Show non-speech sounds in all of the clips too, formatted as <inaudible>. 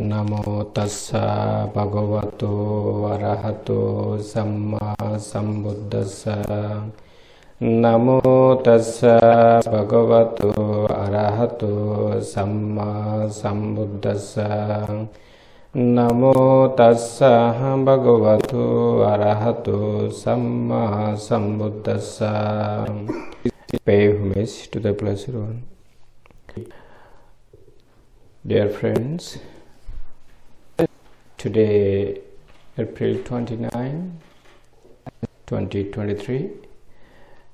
නමෝ තස්ස භගවතු වරහතු සම්මා සම්බුද්දස්ස. නමෝ තස්ස භගවතු අරහතු සම්මා සම්බුද්දස්ස. නමෝ තස්ස භගවතු අරහතු සම්මා සම්බුද්දස්ස. pay homage to the blessed one dear friends Today, April 29, 2023,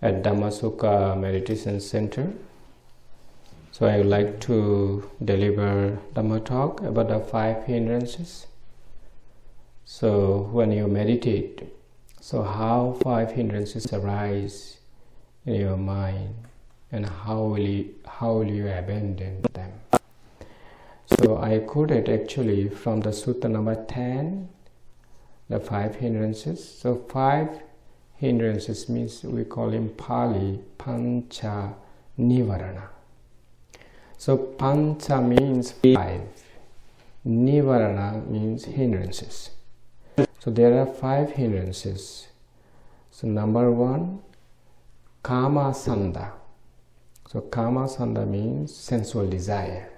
at Dhammasukha Meditation Center. So, I would like to deliver Dhamma talk about the five hindrances. So, when you meditate, so how five hindrances arise in your mind, and how will you, how will you abandon them? So I quoted actually from the sutta number 10, the five hindrances. So five hindrances means we call in Pali Pancha Nivarana. So Pancha means five, Nivarana means hindrances. So there are five hindrances. So number one, Kama Sanda. So Kama Sanda means sensual desire.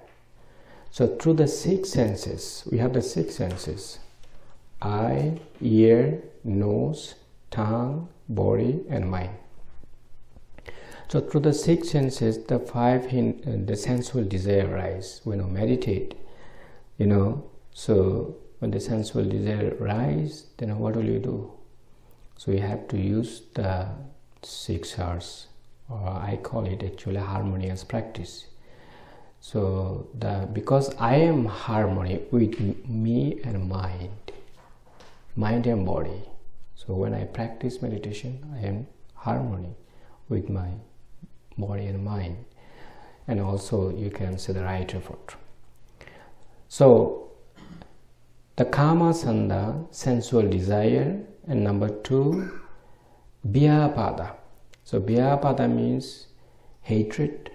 So through the six senses, we have the six senses eye, ear, nose, tongue, body, and mind. So through the six senses, the five uh, the sensual desire rise when we meditate. You know, so when the sensual desire rise, then what will you do? So you have to use the six R's, or I call it actually harmonious practice so the because i am harmony with me and mind mind and body. So when i practice meditation i am harmony with my body and mind. And also you can see the right effort. So the kama sanda sensual desire and number two vyapada. So vyapada means hatred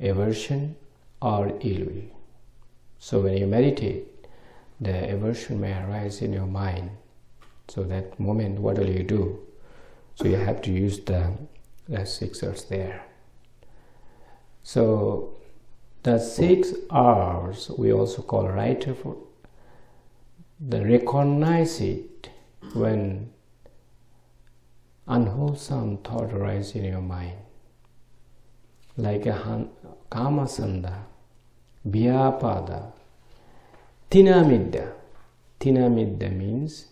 aversion or ill will. So when you meditate, the aversion may arise in your mind. So that moment, what will you do? So you have to use the, the six R's there. So the six R's we also call right effort. The recognize it when unwholesome thought arises in your mind like a sanda, vyapada, tinamidda. Tinamidda means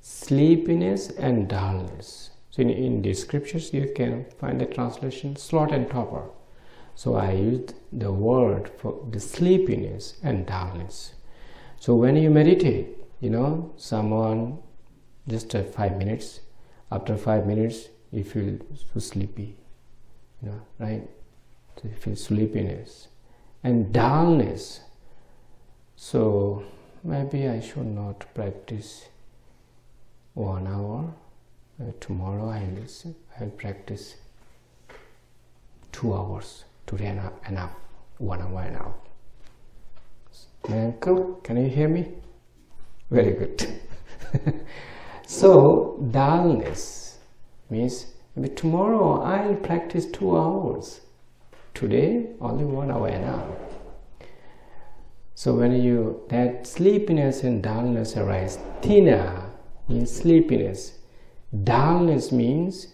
sleepiness and dullness. So in, the scriptures you can find the translation sloth and torpor. So I used the word for the sleepiness and dullness. So when you meditate, you know, someone just five minutes, after five minutes you feel so sleepy, you know, right? So you feel sleepiness and dullness. So maybe I should not practice one hour. Uh, tomorrow I will, I will practice two hours. Today enough, enough. One hour enough. Uncle, can you hear me? Very good. <laughs> so dullness means tomorrow I'll practice two hours today only one hour enough so when you that sleepiness and dullness arise tina means sleepiness. Dullness means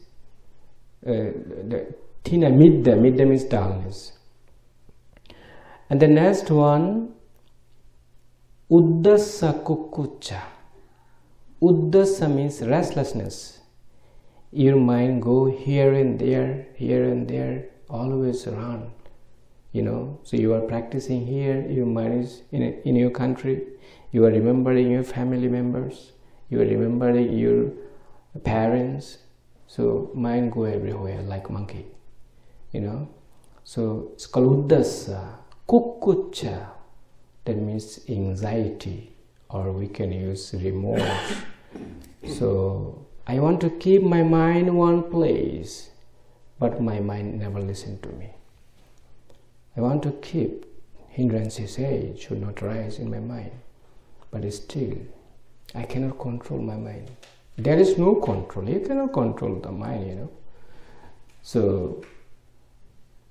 uh, the tina midda midda means dullness. And the next one uddasa kukucha uddasa means restlessness. Your mind go here and there here and there always run you know. So you are practicing here your mind is in, in your country you are remembering your family members you are remembering your parents. So mind go everywhere like monkey you know. So uddasa kukucha that means anxiety or we can use remorse. So i want to keep my mind in one place but my mind never listened to me. I want to keep hindrances hey, should not rise in my mind. But still, I cannot control my mind. There is no control. You cannot control the mind, you know. So,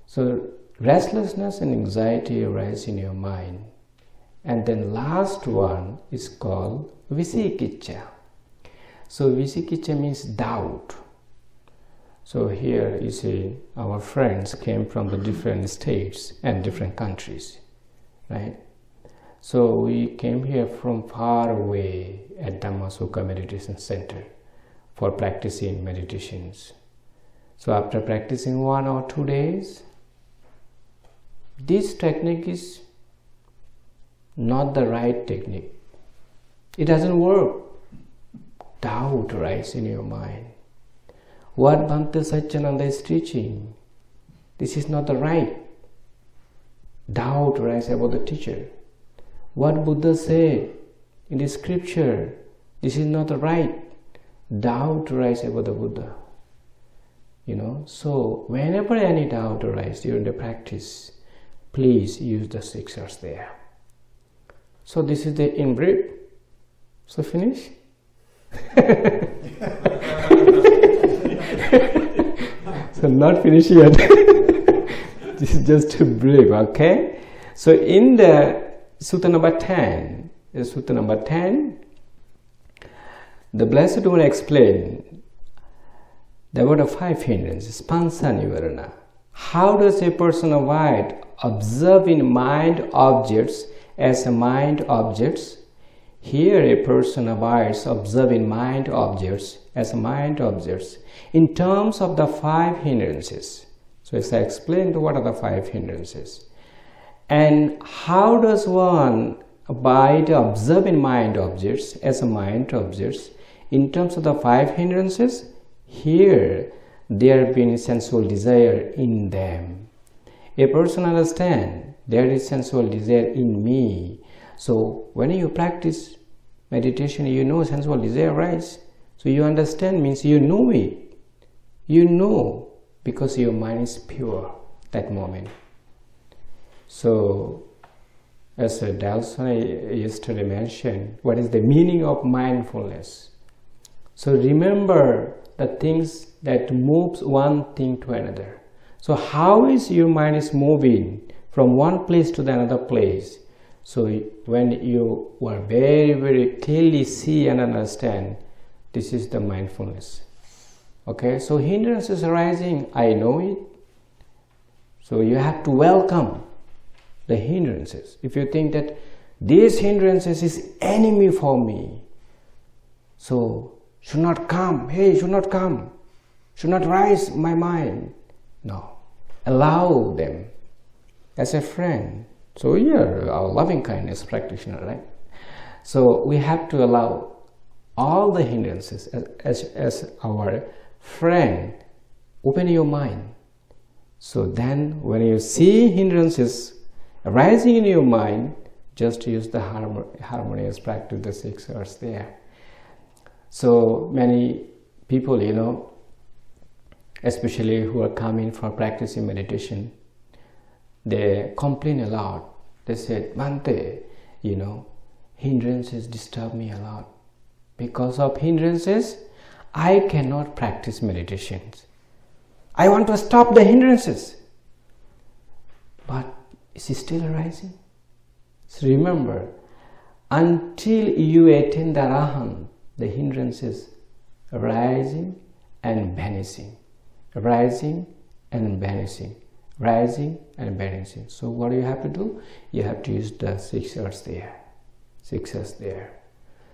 so restlessness and anxiety arise in your mind. And then last one is called visikiccha. So visikiccha means doubt. So here you see our friends came from the different states and different countries, right? So we came here from far away at Dhammasukha Meditation Center for practicing meditations. So after practicing one or two days, this technique is not the right technique. It doesn't work. Doubt arises in your mind. What Bhante Saccananda is teaching, this is not the right. Doubt arises about the teacher. What Buddha said in the scripture, this is not the right. Doubt arises about the Buddha. You know, so whenever any doubt arises during the practice, please use the six R's there. So this is the in brief. So finish. <laughs> so not finished yet. <laughs> this is just a brief, okay? So in the Sutta number 10, Sutta number 10, the Blessed One explained the word of five hindrances, pansa How does a person avoid observing mind objects as mind objects? Here a person avoids observing mind objects as mind objects in terms of the five hindrances. So as I explained, what are the five hindrances? And how does one abide observing mind objects as mind objects in terms of the five hindrances? Here, there being sensual desire in them. A person understand there is sensual desire in me. So when you practice meditation, you know sensual desire rise. So you understand means you know it. You know because your mind is pure that moment. So, as Delson yesterday mentioned, what is the meaning of mindfulness? So remember the things that moves one thing to another. So how is your mind is moving from one place to the another place? So when you are very very clearly see and understand, this is the mindfulness. Okay, so hindrances arising, I know it. So you have to welcome the hindrances. If you think that these hindrances is enemy for me, so should not come, hey, should not come, should not rise my mind. No, allow them as a friend. So you're a loving kindness practitioner, right? So we have to allow all the hindrances as, as, as our friend. Open your mind. So then when you see hindrances, arising in your mind, just use the harmonious practice, the six R's there. So many people, you know, especially who are coming for practicing meditation, they complain a lot. They said, Bhante, you know, hindrances disturb me a lot. Because of hindrances, I cannot practice meditations. I want to stop the hindrances. But is it still arising? So remember, until you attain the Arahant, the hindrances arising and vanishing, arising and vanishing, rising and vanishing. So what do you have to do? You have to use the six R's there, six R's there.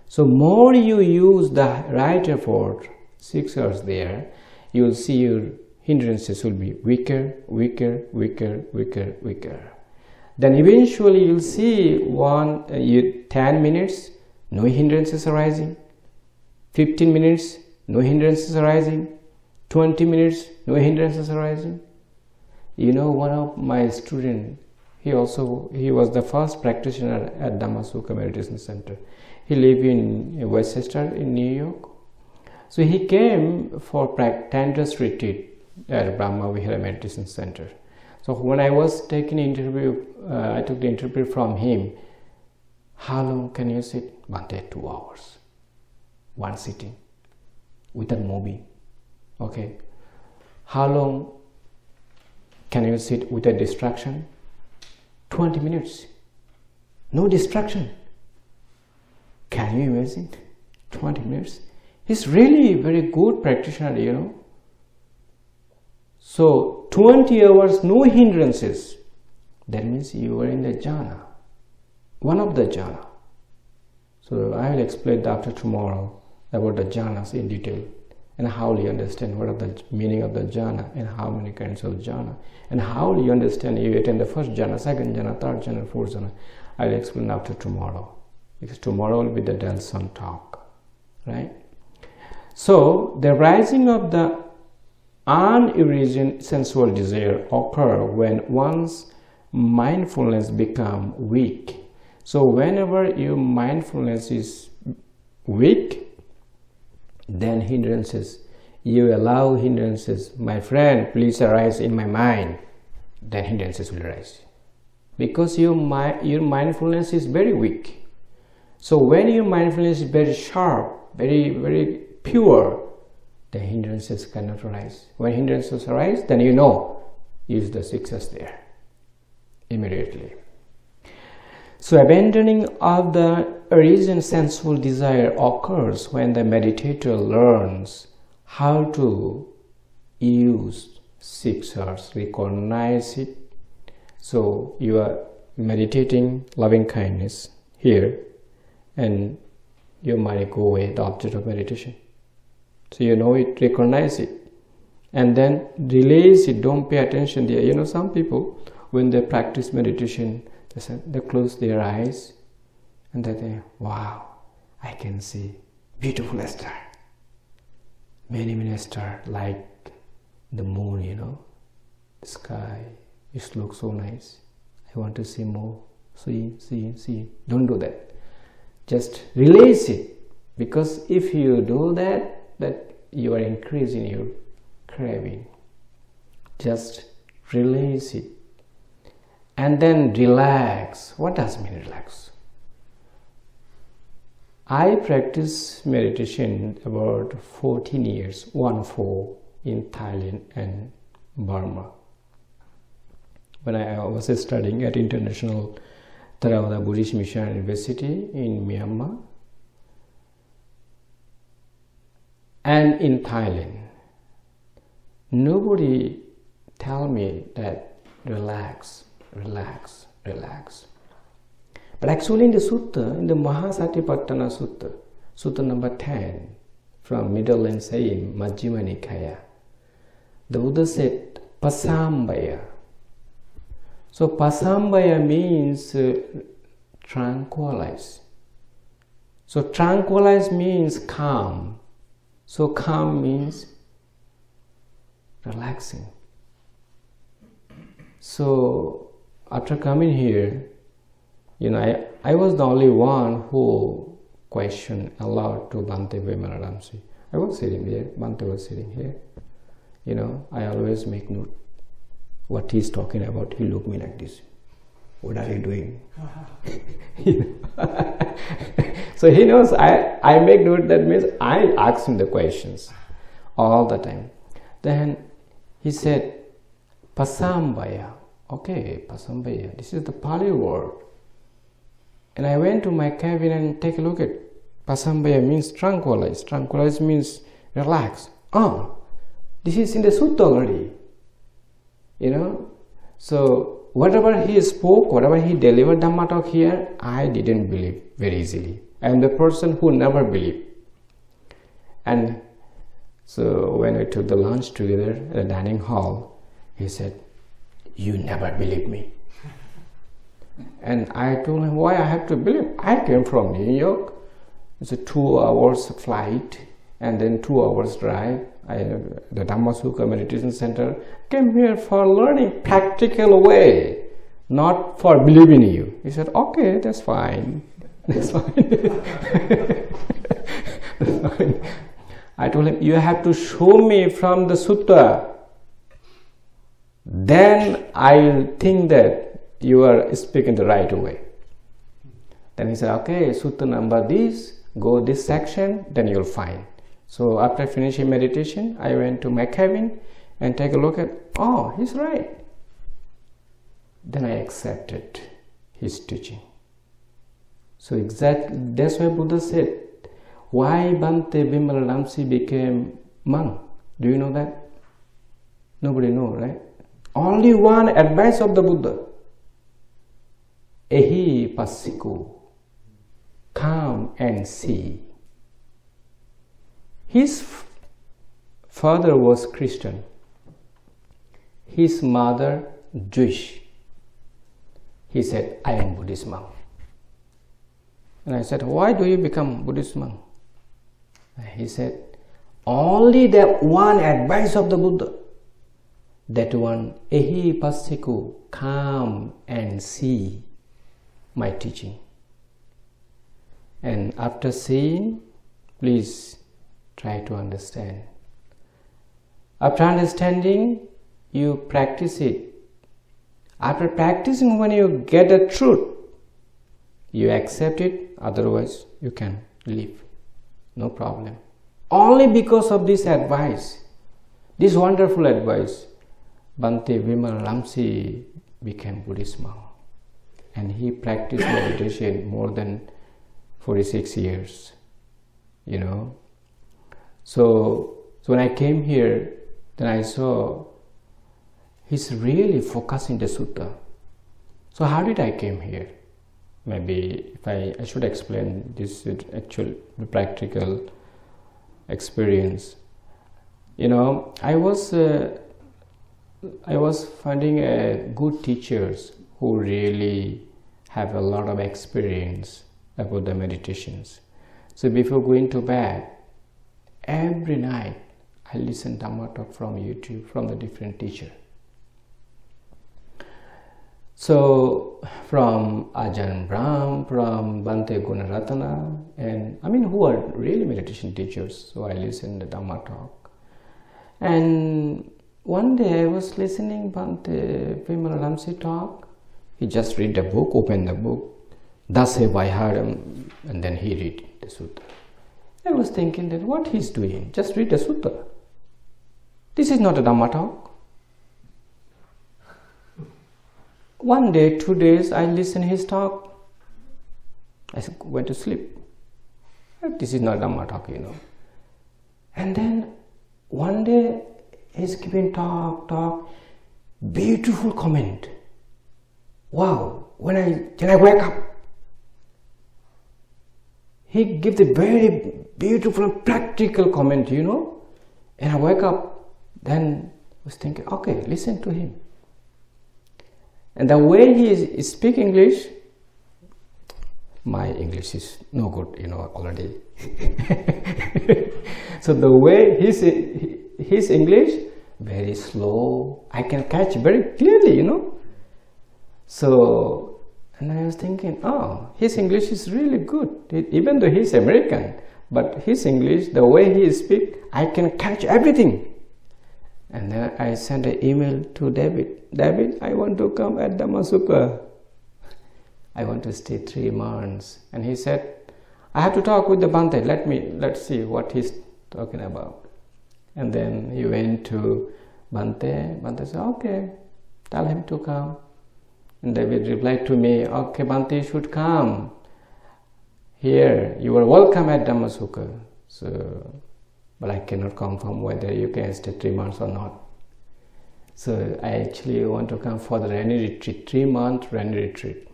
So more you use the right effort, six R's there, you will see your hindrances will be weaker, weaker, weaker, weaker, weaker. Then eventually you'll see one uh, you, 10 minutes no hindrances arising. 15 minutes no hindrances arising. 20 minutes no hindrances arising. You know one of my student he also he was the first practitioner at Dhammasukha Meditation Center he lived in Westchester in New York so he came for 10 retreat at Brahma Vihara Meditation Center So when I was taking interview, uh, I took the interview from him. How long can you sit? One day, two hours. One sitting without moving. Okay. How long can you sit without distraction? 20 minutes. No distraction. Can you imagine? 20 minutes. He's really very good practitioner, you know. So 20 hours, no hindrances. That means you are in the jhana, one of the jhana. So I will explain after tomorrow about the jhanas in detail and how you understand what are the meaning of the jhana and how many kinds of jhana and how you understand you attend the first jhana, second jhana, third jhana, fourth jhana. I'll explain after tomorrow because tomorrow will be the Delson talk, right? So the rising of the unorigin sensual desire occur when one's mindfulness become weak. So whenever your mindfulness is weak, then hindrances, you allow hindrances, my friend, please arise in my mind, then hindrances will arise. Because your, your mindfulness is very weak. So when your mindfulness is very sharp, very, very pure, the hindrances cannot arise. When hindrances arise, then you know is the success there immediately. So abandoning of the origin sensual desire occurs when the meditator learns how to use six R's, recognize it. So you are meditating loving kindness here and your mind go away, the object of meditation. So you know it, recognize it, and then release it. Don't pay attention there. You know, some people when they practice meditation, they say they close their eyes and they think, "Wow, I can see beautiful star, many many stars like the moon. You know, the sky. It looks so nice. I want to see more. See, see, see. Don't do that. Just release it because if you do that that you are increasing your craving. Just release it and then relax. What does mean relax? I practice meditation about 14 years, one four in Thailand and Burma. When I was studying at International Theravada Buddhist Mission University in Myanmar, and in Thailand. Nobody tell me that relax, relax, relax. But actually in the sutta, in the Mahasatipatthana Sutta, Sutta number 10, from middle and saying Majjhima Nikaya, the Buddha said Pasambaya. So Pasambaya means uh, tranquilize. So tranquilize means calm. So calm means relaxing. So after coming here, you know, I, I was the only one who questioned aloud to Bhante Vimalaramsi. I was sitting there, Bhante was sitting here. You know, I always make note what he's talking about. He look me like this. What are you doing? <laughs> so he knows I, I make note that means I ask him the questions all the time. Then he said, Pasambaya. Okay, Pasambaya. This is the Pali word. And I went to my cabin and take a look at Pasambaya means tranquilize. Tranquilize means relax. Oh, this is in the sutta already. You know? So whatever he spoke, whatever he delivered Dhamma talk here, I didn't believe very easily. I am the person who never believed. And so when we took the lunch together at the dining hall, he said, You never believe me. <laughs> and I told him why I have to believe. I came from New York. It's a two hours flight and then two hours drive. I, the Dhammasukha Meditation Center came here for learning practical way, not for believing you. He said, okay, that's fine. <laughs> That's fine. <laughs> that's fine. I told him, you have to show me from the sutta then I'll think that you are speaking the right way. Then he said, okay, sutta number this, go this section, then you'll find. So after finishing meditation, I went to my cabin and take a look at, oh, he's right. Then I accepted his teaching. So exactly that's why Buddha said, why Bhante Vimalaramsi became monk? Do you know that? Nobody know, right? Only one advice of the Buddha. Ehi passiko. Come and see. His father was Christian. His mother Jewish. He said, I am Buddhist monk. And I said, Why do you become Buddhist monk? He said, Only that one advice of the Buddha. That one, Ehi Passiko, come and see my teaching. And after seeing, please try to understand. After understanding, you practice it. After practicing, when you get the truth, you accept it, otherwise, you can leave. No problem. Only because of this advice, this wonderful advice, Bhante Vimalaramsi became Buddhist monk. And he practiced meditation more than 46 years. You know. So, so when I came here, then I saw he's really focusing the sutta. So how did I came here? Maybe if I, I should explain this actual practical experience. You know, I was uh, I was finding uh, good teachers who really have a lot of experience about the meditations. So before going to bed, every night I listen Dhamma talk from YouTube from the different teacher. So from Ajahn Brahm, from Bhante Gunaratana, and I mean who are really meditation teachers. So I listen the Dhamma talk. And one day I was listening Bhante Vimalaramsi talk. He just read the book, open the book, I heard and then he read the sutta. I was thinking that what he's doing, just read the sutta. This is not a Dhamma talk. One day, two days, I listened his talk. I went to sleep. This is not Dhamma talk, you know. And then one day, he's giving talk, talk, beautiful comment. Wow! When I when I wake up, he gives a very beautiful practical comment, you know. And I wake up, then was thinking, okay, listen to him. And the way he speak English, my English is no good, you know, already. <laughs> so the way his, his English, very slow, I can catch very clearly, you know. So, and I was thinking, oh, his English is really good, even though he's American, but his English, the way he speak, I can catch everything. And then I sent an email to David. David, I want to come at Dhammasukha. I want to stay three months. And he said, I have to talk with the Bhante. Let me, let's see what he's talking about. And then he went to Bhante. Bhante said, okay, tell him to come. And David replied to me, okay, Bhante should come. Here, you are welcome at Dhammasukha. So but I cannot confirm whether you can stay three months or not. So I actually want to come for the rainy retreat, three month rainy retreat.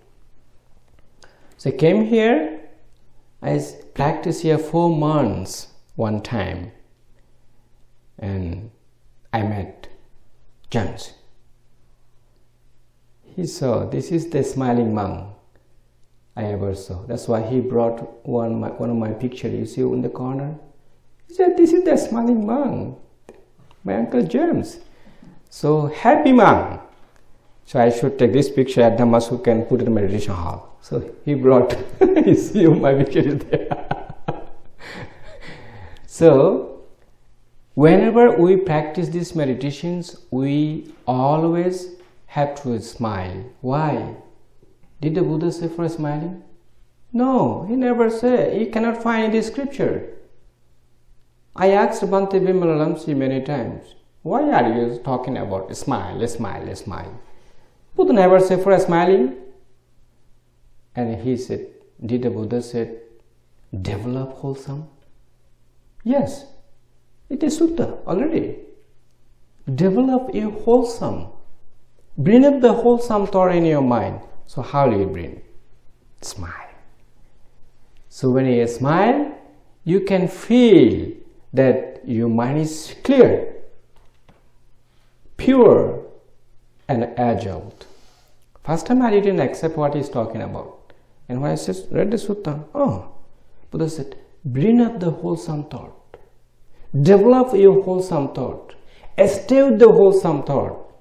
So I came here, I practiced here four months one time, and I met James. He saw this is the smiling monk I ever saw. That's why he brought one my, one of my picture. You see in the corner he said, This is the smiling monk, my Uncle James. So happy monk. So I should take this picture at Dhammasukha and put it in meditation hall. So he brought, <laughs> you see my picture there. <laughs> so whenever we practice these meditations we always have to smile why did the buddha say for smiling no he never said he cannot find any scripture i asked bhante vimalaramsi many times why are you talking about smile smile smile buddha never said for smiling and he said did the buddha said develop wholesome yes it is Sutta already. Develop a wholesome. Bring up the wholesome thought in your mind. So how do you bring? Smile. So when you smile, you can feel that your mind is clear, pure, and agile. First time I didn't accept what he's talking about. And when I said, read the sutta, oh, Buddha said, bring up the wholesome thought. Develop your wholesome thought. Stay with the wholesome thought.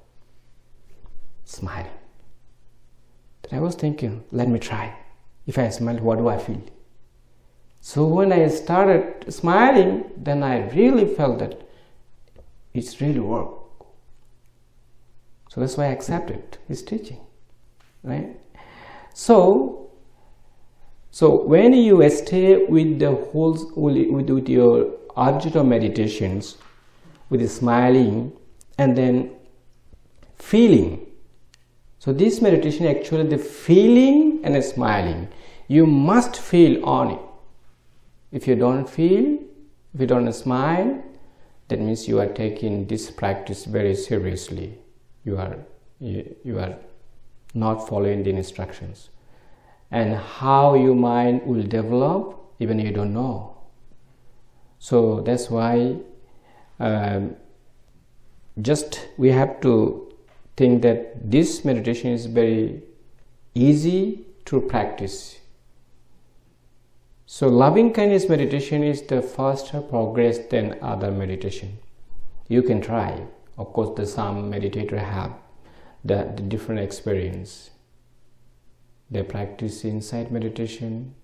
Smile. I was thinking, let me try. If I smile, what do I feel? So when I started smiling, then I really felt that it's really work. So that's why I accepted his teaching. Right? So so when you stay with the whole with, with your object of meditations with smiling and then feeling so this meditation actually the feeling and smiling. You must feel on it. If you don't feel if you don't smile that means you are taking this practice very seriously. You are you, you are not following the instructions. And how your mind will develop even you don't know. So that's why um, just we have to think that this meditation is very easy to practice. So loving kindness meditation is the faster progress than other meditation. You can try. Of course the some meditator have the, the different experience. They practice insight meditation.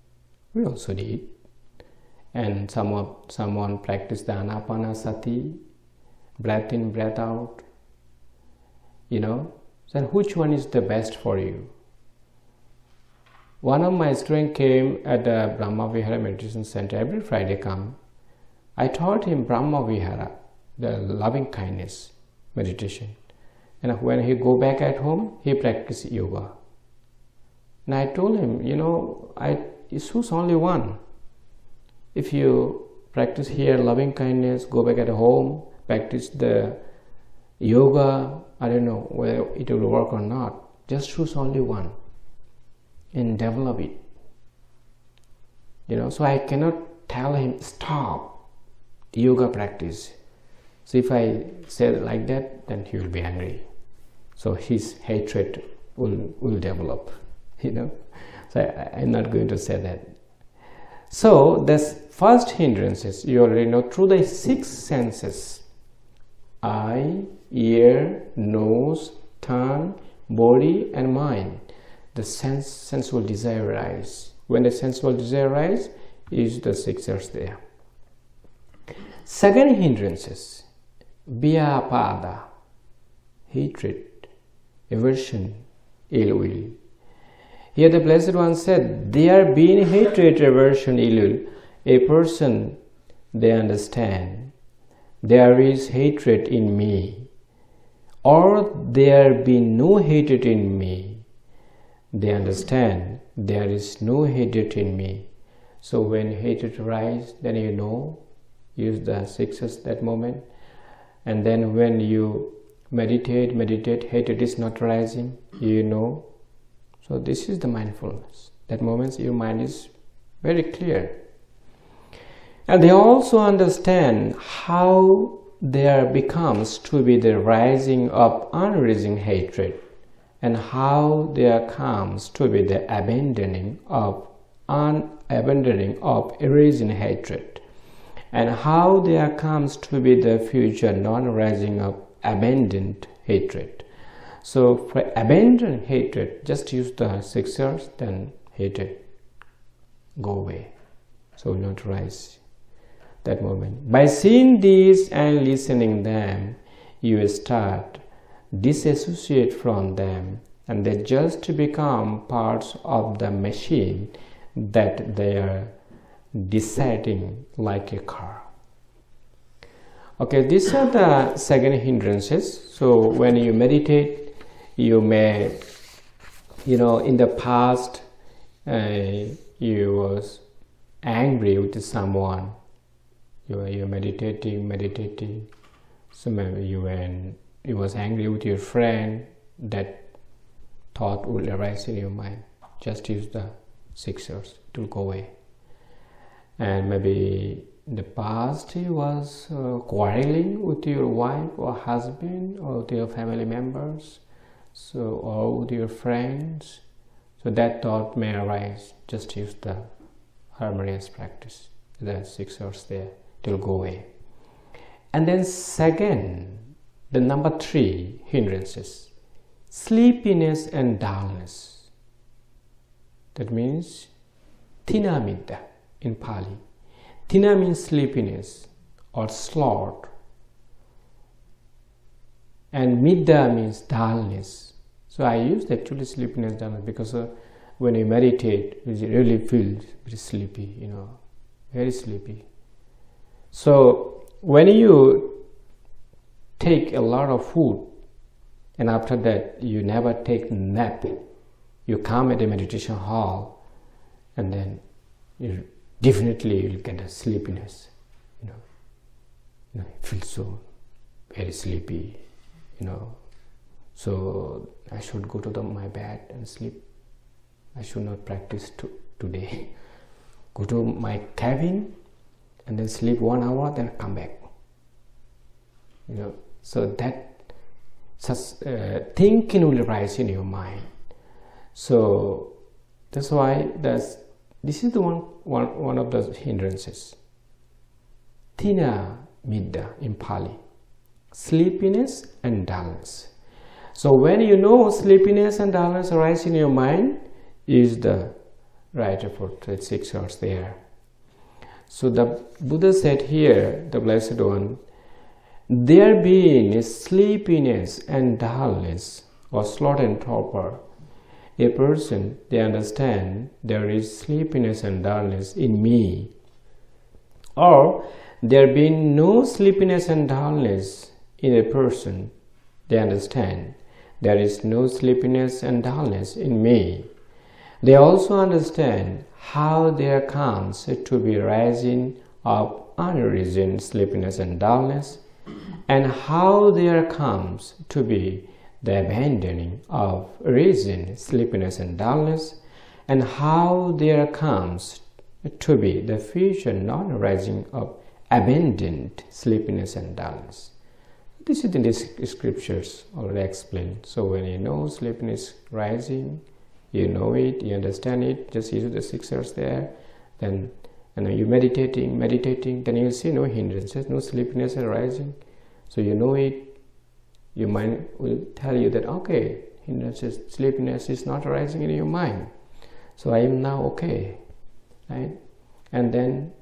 We also did. And some someone someone practice the anapanasati breath in breath out you know then which one is the best for you? One of my students came at the brahma vihara meditation center every friday come. I taught him brahma vihara the loving kindness meditation. And when he go back at home he practice yoga. And i told him you know i choose only one. If you practice here loving kindness go back at home practice the yoga i don't know whether it will work or not. Just choose only one and develop it. You know so i cannot tell him stop yoga practice. So if i say like that then he will be angry. So his hatred will will develop <laughs> you know. So I, i'm not going to say that. So the first hindrances you already know through the six senses eye, ear, nose, tongue, body and mind. The sense sensual desire rise. When the sensual desire rise, is the six R's there. Second hindrances, vyapada, hatred, aversion, ill will. Here the Blessed One said, There being hatred, aversion, ill will, a person they understand, there is hatred in me, or there be no hatred in me. They understand there is no hatred in me. So when hatred arises, then you know, use the six R's that moment. And then when you meditate, meditate, hatred is not rising, you know so this is the mindfulness. That moments your mind is very clear. And they also understand how there becomes to be the rising of unreasoning hatred and how there comes to be the abandoning of unabandoning of erasing hatred and how there comes to be the future non-rising of abandoned hatred so for abandon hatred, just use the six R's, then hatred go away. So not rise. That moment. By seeing these and listening them, you start disassociate from them and they just become parts of the machine that they are deciding like a car. Okay these are the second hindrances. So when you meditate you may you know in the past uh, you was angry with someone you are meditating meditating. So maybe you when you was angry with your friend that thought will arise in your mind. Just use the six R's it will go away. And maybe in the past you was uh, quarreling with your wife or husband or with your family members so or with your friends. So that thought may arise. Just use the harmonious practice. The six R's there will go away. And then second the number three hindrances sleepiness and dullness. That means tinamidda in pali. Tina means sleepiness or sloth and midda means dullness. So i use actually sleepiness dullness because uh, when you meditate you really feel very sleepy you know very sleepy so when you take a lot of food and after that you never take nap you come at a meditation hall and then you definitely you'll get a sleepiness. You know you, know, feel so very sleepy you know. So i should go to the, my bed and sleep. I should not practice to, today. <laughs> Go to my cabin and then sleep one hour then come back. You know so that uh, thinking will rise in your mind. So that's why that's this is the one one, one of the hindrances. Tina midda in pali. Sleepiness and dullness. So when you know sleepiness and dullness arise in your mind is the right for six R's there so the buddha said here the blessed one there being sleepiness and dullness or sloth and torpor, a person they understand there is sleepiness and dullness in me, or there being no sleepiness and dullness in a person, they understand there is no sleepiness and dullness in me. They also understand how there comes to be rising of unreason sleepiness and dullness and how there comes to be the abandoning of reason, sleepiness, and dullness, and how there comes to be the future non arising of abandoned sleepiness and dullness. This is in the scriptures already explained. So when you know sleepiness rising, you know it, you understand it, just use the six R's there, then and you meditating, meditating, then you see no hindrances, no sleepiness arising so you know it, your mind will tell you that okay, hindrances, sleepiness is not arising in your mind. So I am now okay. Right? And then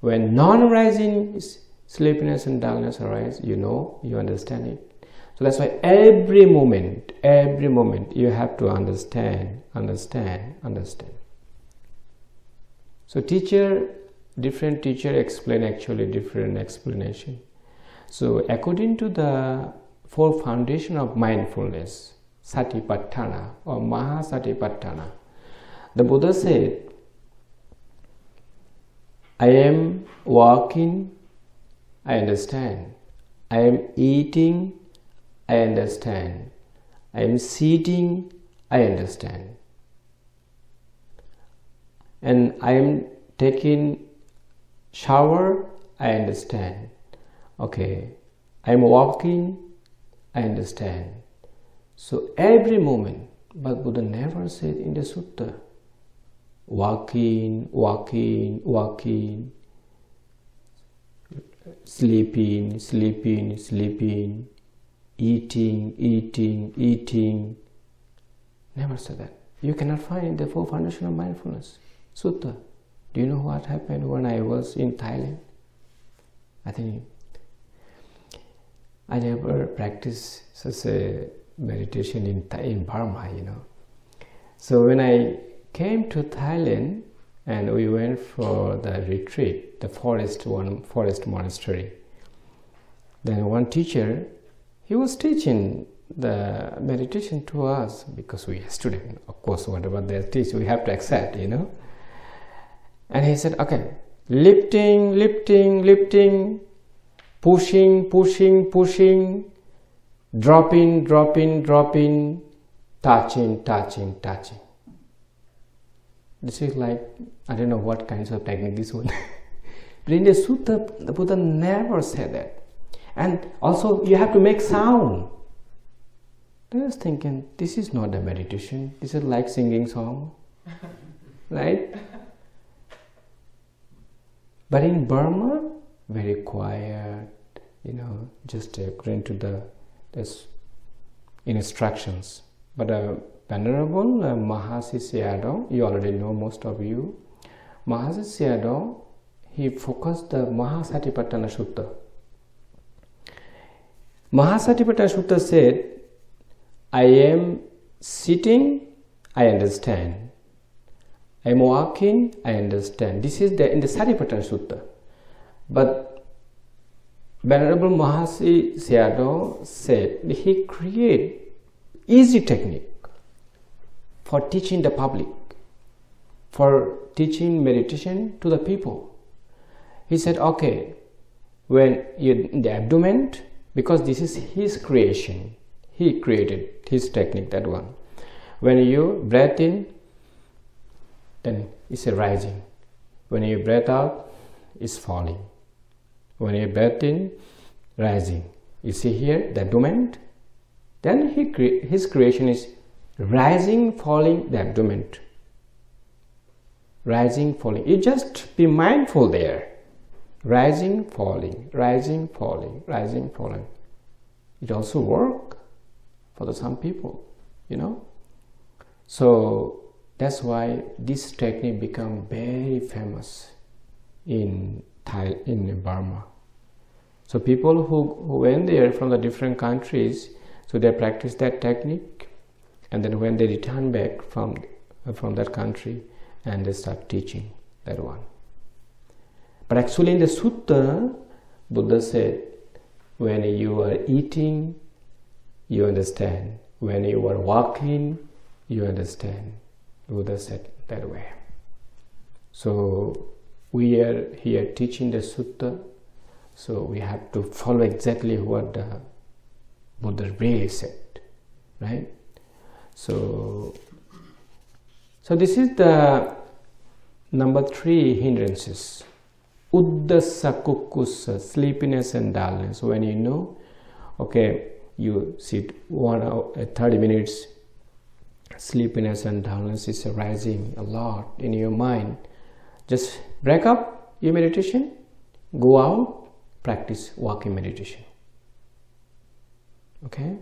when non-arising sleepiness and dullness arise, you know, you understand it. So that's why every moment, every moment you have to understand, understand, understand. So teacher, different teacher explain actually different explanation. So according to the four foundation of mindfulness, Satipatthana or Mahasatipatthana, the Buddha said, I am walking, I understand. I am eating, I understand. I am sitting, I understand. And I am taking shower, I understand okay i'm walking i understand so every moment but buddha never said in the sutta walking walking walking sleeping sleeping sleeping eating eating eating. Never said that. You cannot find the four foundation of mindfulness. Sutta. Do you know what happened when i was in thailand? I think I never practiced such a meditation in, in Burma, you know. So when I came to Thailand and we went for the retreat, the forest one forest monastery, then one teacher, he was teaching the meditation to us because we are student. Of course, whatever they teach, we have to accept, you know. And he said, okay, lifting, lifting, lifting, pushing, pushing, pushing, dropping, dropping, dropping, touching, touching, touching. This is like, I don't know what kinds of technique this one. but in the Sutta, the Buddha never said that. And also, you have to make sound. I was thinking, this is not a meditation. This is like singing song, <laughs> right? But in Burma, very quiet, you know, just according to the this instructions. But uh, Venerable uh, Mahasi Sayadaw, you already know most of you, Mahasi Sayadaw, he focused the Mahasatipatthana Sutta. Mahasatipatthana Sutta said, I am sitting, I understand. I am walking, I understand. This is the in the Satipatthana Sutta. But Venerable Mahasi Sayadaw said he create easy technique for teaching the public, for teaching meditation to the people. He said, okay, when you in the abdomen, because this is his creation, he created his technique, that one. When you breathe in, then it's a rising. When you breathe out, it's falling. When you breathe in, rising. You see here the abdomen. Then he cre his creation is rising, falling, the abdomen. Rising, falling. You just be mindful there. Rising, falling, rising, falling, rising, falling. It also work for the, some people, you know. So that's why this technique become very famous in Thai, in Burma. So people who, who went there from the different countries, so they practice that technique, and then when they return back from from that country, and they start teaching that one. But actually, in the sutta, Buddha said, when you are eating, you understand. When you are walking, you understand. Buddha said that way. So we are here teaching the sutta, so we have to follow exactly what the Buddha really said, right? So, so this is the number three hindrances. Uddhasa kukkusa, sleepiness and dullness. When you know, okay, you sit one hour, uh, 30 minutes sleepiness and dullness is arising a lot in your mind, just break up your meditation, go out, practice walking meditation. Okay?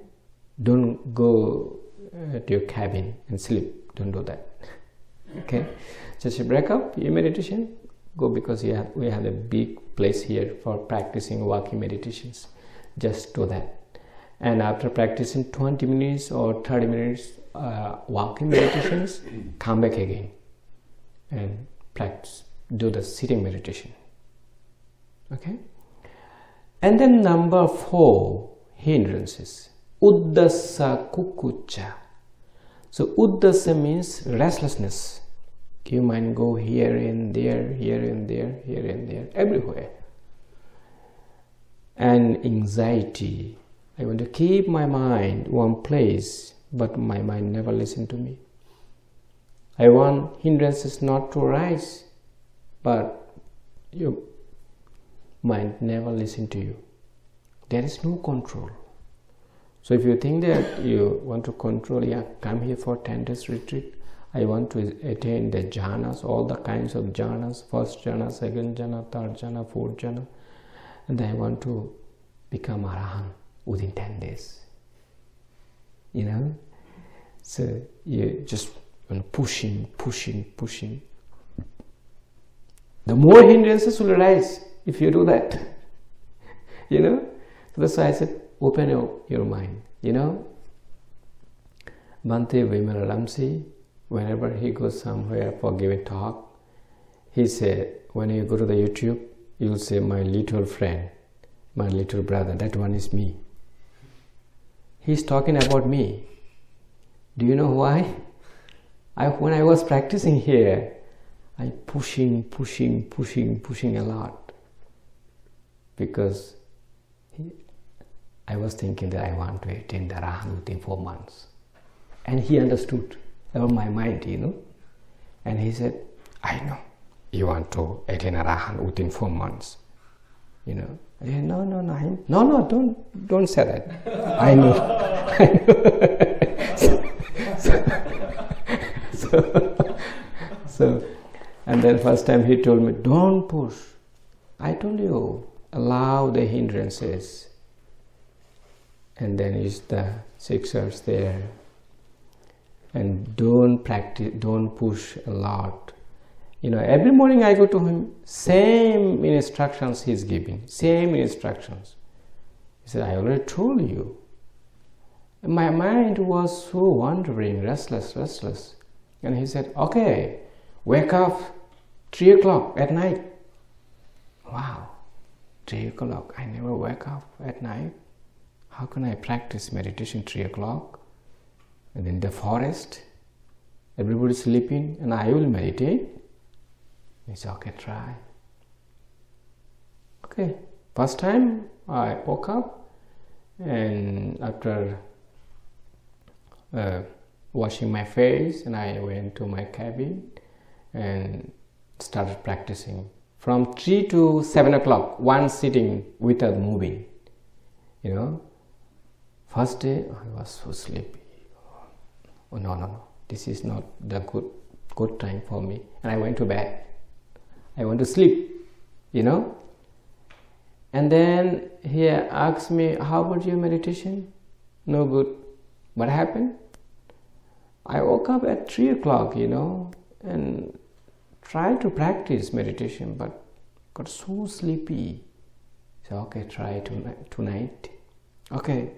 Don't go uh, to your cabin and sleep. Don't do that. <laughs> okay? Just break up your meditation, go because we have, we have a big place here for practicing walking meditations. Just do that. And after practicing 20 minutes or 30 minutes, uh, walking meditations, <coughs> come back again and practice, do the sitting meditation. Okay? And then number four, hindrances. Uddhacca kukkucca. So uddhacca means restlessness. You might go here and there, here and there, here and there, everywhere. And anxiety. I want to keep my mind one place but my mind never listened to me. I want hindrances not to rise but your mind never listen to you. There is no control. So if you think that you want to control, yeah, come here for 10 days retreat. I want to attain the jhanas, all the kinds of jhanas, first jhana, second jhana, third jhana, fourth jhana, and I want to become arahant within 10 days. You know? So you just pushing pushing pushing the more hindrances will arise if you do that. <laughs> You know? So that's why I said, open your, your mind, you know? Bhante Vimalaramsi, whenever he goes somewhere for giving talk, he said, when you go to the YouTube, you'll say, my little friend, my little brother, that one is me. He's talking about me. Do you know why? I, when I was practicing here, I pushing, pushing, pushing, pushing a lot because he, I was thinking that I want to attend the arahant within four months. And he understood about my mind, you know. And he said, I know you want to attain arahant within four months. You know. I said, no, no, no, I, no, no, don't, don't say that. <laughs> I know. I know. so, so, so, and then first time he told me, don't push. I told you, allow the hindrances. And then is the six R's there and don't practice don't push a lot. You know every morning i go to him same instructions he's giving same instructions. He said i already told you. My mind was so wandering restless restless. And he said okay wake up three o'clock at night. Wow three o'clock. I never wake up at night. How can i practice meditation three o'clock and in the forest everybody sleeping and I will meditate. It's okay try. Okay first time I woke up and after uh, washing my face and I went to my cabin and started practicing. From 3 to 7 o'clock one sitting without moving you know. First day I was so sleepy oh no no no. This is not the good good time for me. And i went to bed. I want to sleep you know? And then he asked me how about your meditation? No good. What happened? I woke up at three o'clock you know and tried to practice meditation but got so sleepy. So okay try tonight tonight. Okay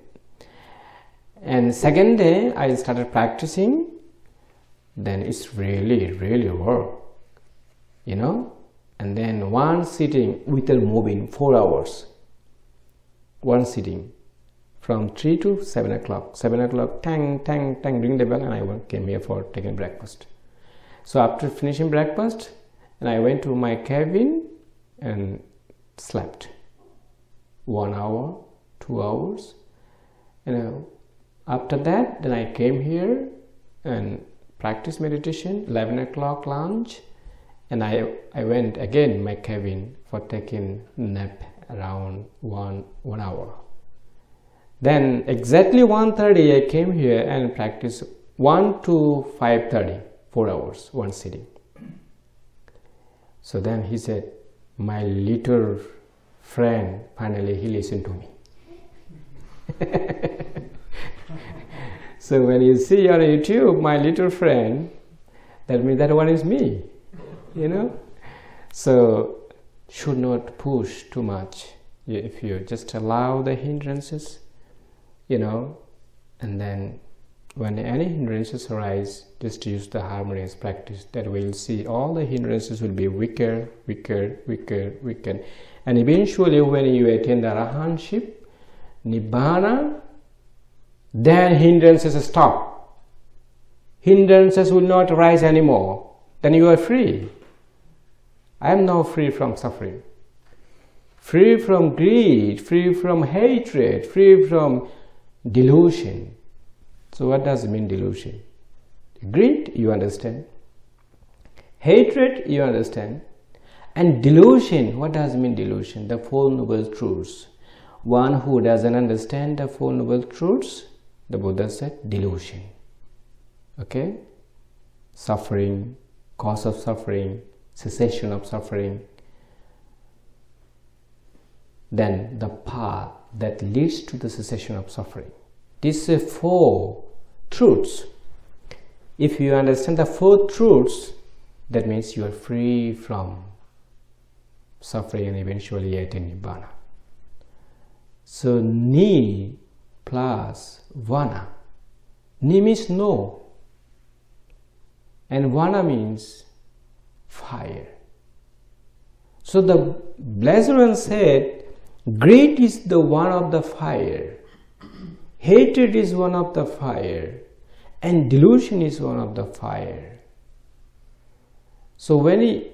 and second day i started practicing. Then it's really really work you know? And then one sitting without moving four hours. One sitting from 3 to 7 o'clock. 7 o'clock tang tang tang ring the bell and i came here for taking breakfast. So after finishing breakfast and i went to my cabin and slept. One hour two hours and after that then i came here and practiced meditation 11 o'clock lunch and i i went again my cabin for taking nap around one one hour. Then exactly 1.30 i came here and practiced 1 to 5.30 four hours one sitting. So then he said my little friend finally he listened to me <laughs> So when you see on YouTube, my little friend, that means that one is me, you know. So should not push too much. If you just allow the hindrances, you know, and then when any hindrances arise, just use the harmonious practice. That we'll see all the hindrances will be weaker, weaker, weaker, weaker, and eventually, when you attain the arahantship, nibbana then hindrances stop. Hindrances will not arise anymore. Then you are free. I am now free from suffering. Free from greed, free from hatred, free from delusion. So, what does it mean, delusion? Greed, you understand. Hatred, you understand. And delusion, what does it mean, delusion? The Four Noble Truths. One who doesn't understand the Four Noble Truths the Buddha said delusion. Okay? Suffering, cause of suffering, cessation of suffering. Then the path that leads to the cessation of suffering. These are four truths. If you understand the four truths, that means you are free from suffering and eventually attain nibbana. So ni plus vana. Ni means no. And vana means fire. So the Blessed One said, Great is the one of the fire, hatred is one of the fire, and delusion is one of the fire. So when you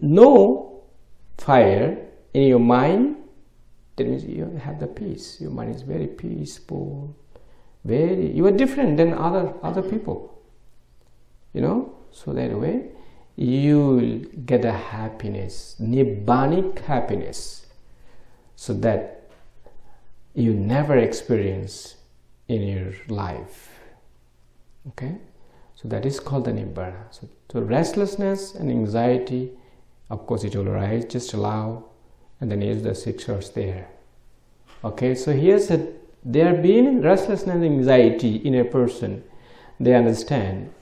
know fire in your mind, that means you have the peace. Your mind is very peaceful, very you are different than other other people. You know, so that way you will get a happiness, nibbanic happiness, so that you never experience in your life. Okay, so that is called the nibbana. So, so restlessness and anxiety, of course, it will arise. Just allow, and then use the six R's there. Okay, so here said there being restlessness and anxiety in a person, they understand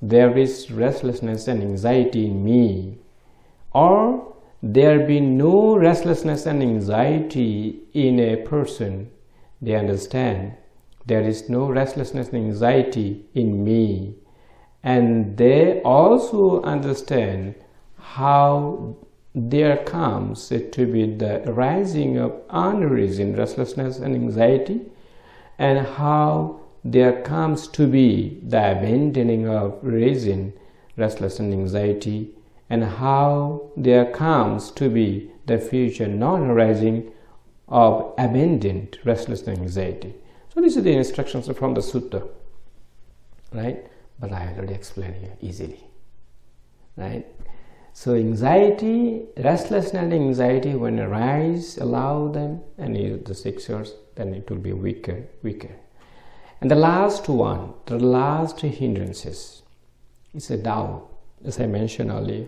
there is restlessness and anxiety in me, or there be no restlessness and anxiety in a person, they understand there is no restlessness and anxiety in me, and they also understand how there comes to be the rising of unreason restlessness and anxiety and how there comes to be the abandoning of reason, restlessness and anxiety, and how there comes to be the future non-arising of abandoned restlessness and anxiety. So these are the instructions from the sutta, right? But I already explained here easily, right? So anxiety, restlessness and anxiety when arise, allow them and use the six R's, then it will be weaker, weaker. And the last one, the last hindrances, is a doubt, as I mentioned earlier.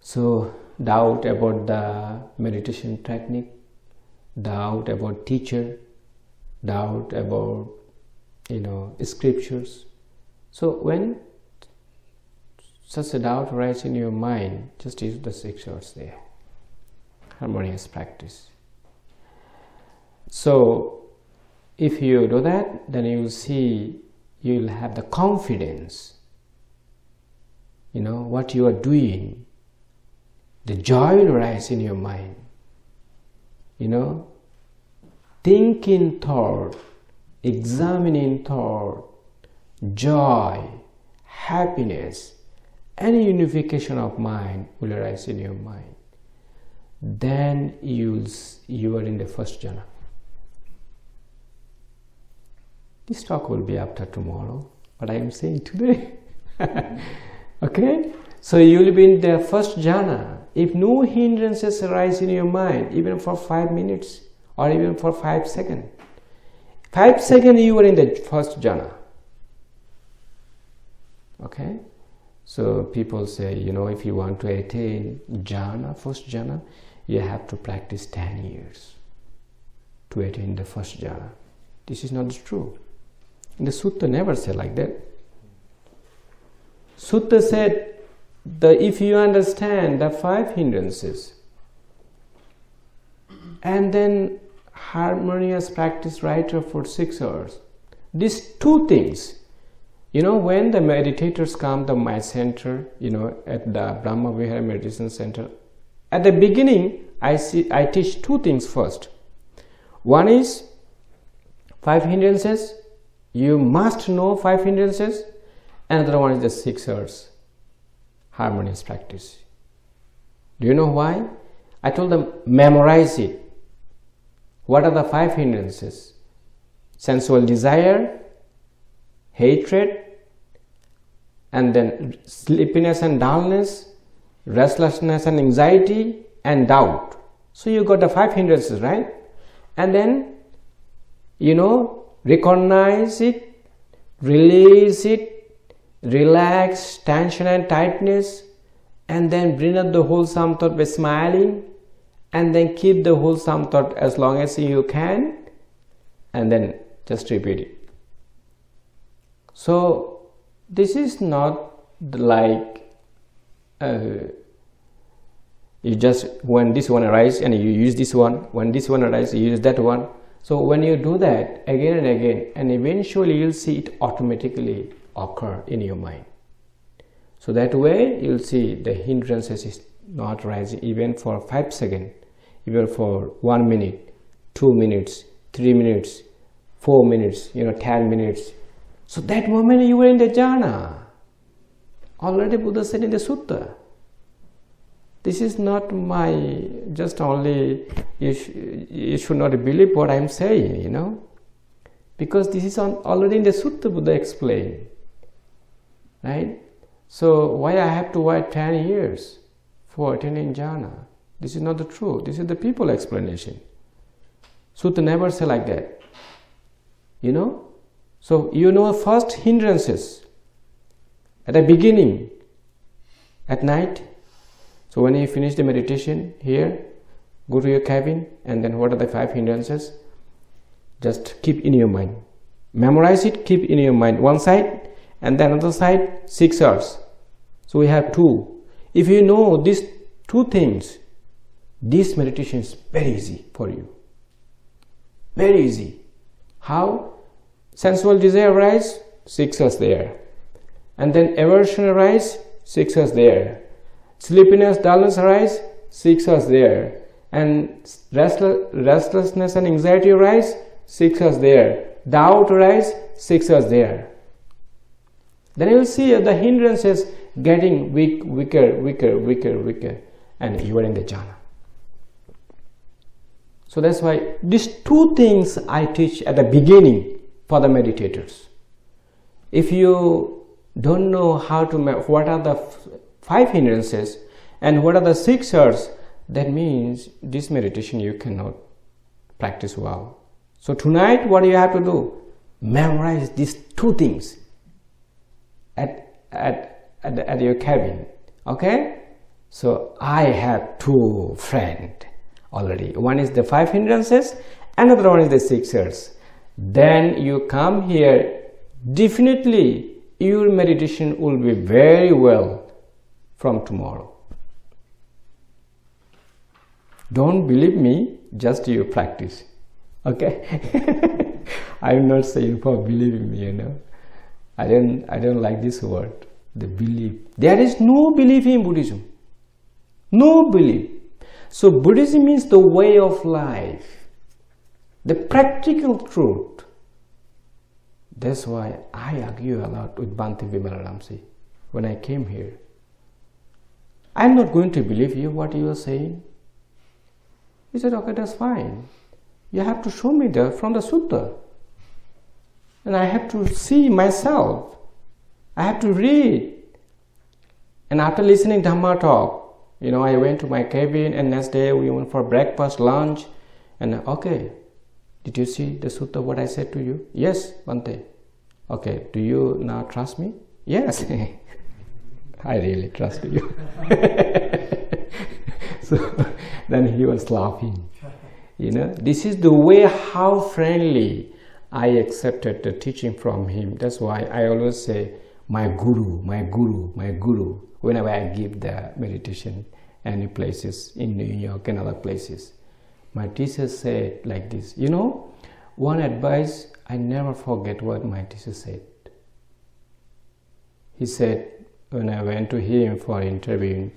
So, doubt about the meditation technique, doubt about teacher, doubt about you know scriptures. So when such a doubt arises in your mind, just use the six R's there. Harmonious practice. So if you do that, then you will see you will have the confidence. You know what you are doing. The joy will rise in your mind. You know, thinking thought, examining thought, joy, happiness, any unification of mind will arise in your mind. Then you'll you are in the first jhana. This talk will be after tomorrow, but I am saying today. <laughs> okay? So you will be in the first jhana. If no hindrances arise in your mind, even for five minutes or even for five seconds, five seconds you are in the first jhana. Okay? So people say, you know, if you want to attain jhana, first jhana, you have to practice 10 years to attain the first jhana. This is not true. The sutta never said like that. Sutta said that if you understand the five hindrances and then harmonious practice right for six R's, these two things, you know, when the meditators come to my center, you know, at the Brahma Vihara Meditation Center, at the beginning, I see I teach two things first. One is five hindrances. You must know five hindrances. Another one is the six R's harmonious practice. Do you know why? I told them memorize it. What are the five hindrances? Sensual desire hatred and then sleepiness and dullness restlessness and anxiety and doubt so you got the five hindrances right and then you know recognize it, release it, relax tension and tightness, and then bring up the wholesome thought by smiling, and then keep the wholesome thought as long as you can, and then just repeat it. So, this is not like uh, you just when this one arises and you use this one when this one arises you use that one. So when you do that again and again and eventually you'll see it automatically occur in your mind. So that way you'll see the hindrances is not rising even for five seconds even for one minute two minutes three minutes four minutes you know ten minutes so that moment you were in the jhana. Already buddha said in the sutta this is not my just only you, sh you should not believe what i'm saying you know. Because this is on, already in the sutta buddha explained right? So why i have to wait 10 years for attaining jhana? This is not the truth. This is the people explanation. Sutta never say like that you know so you know first hindrances at the beginning at night so when you finish the meditation here, go to your cabin and then what are the five hindrances? Just keep in your mind. Memorize it, keep in your mind. One side and then another side, six R's. So we have two. If you know these two things, this meditation is very easy for you. Very easy. How? Sensual desire arise, six R's there. And then aversion arise, six R's there Sleepiness, dullness arise, six R's there. And restlessness and anxiety arise, six R's there. Doubt arise, six R's there. Then you will see the hindrances getting weak, weaker, weaker, weaker, weaker, and you are in the jhana. So that's why these two things I teach at the beginning for the meditators. If you don't know how to, what are the five hindrances and what are the six R's, that means this meditation you cannot practice well. So tonight what you have to do? Memorize these two things at, at, at, at your cabin. Okay? So I have two friends already. One is the five hindrances, another one is the six R's. Then you come here, definitely your meditation will be very well from tomorrow. Don't believe me, just you practice. Okay? <laughs> I'm not saying for believing me, you know. I don't I don't like this word, the belief. There is no belief in Buddhism. No belief. So Buddhism means the way of life, the practical truth. That's why I argue a lot with Bhante Vimalaramsi when I came here. I'm not going to believe you what you are saying. He said, okay, that's fine. You have to show me that from the sutta. And I have to see myself. I have to read. And after listening Dhamma talk, you know, I went to my cabin and next day we went for breakfast, lunch. And okay, did you see the sutta what I said to you? Yes, Bhante. Okay, do you now trust me? Yes. <laughs> I really trust you. <laughs> so then he was laughing. You know, this is the way how friendly I accepted the teaching from him. That's why I always say, my guru, my guru, my guru, whenever I give the meditation any places in New York and other places. My teacher said like this, you know, one advice I never forget what my teacher said. He said, when I went to him for interview,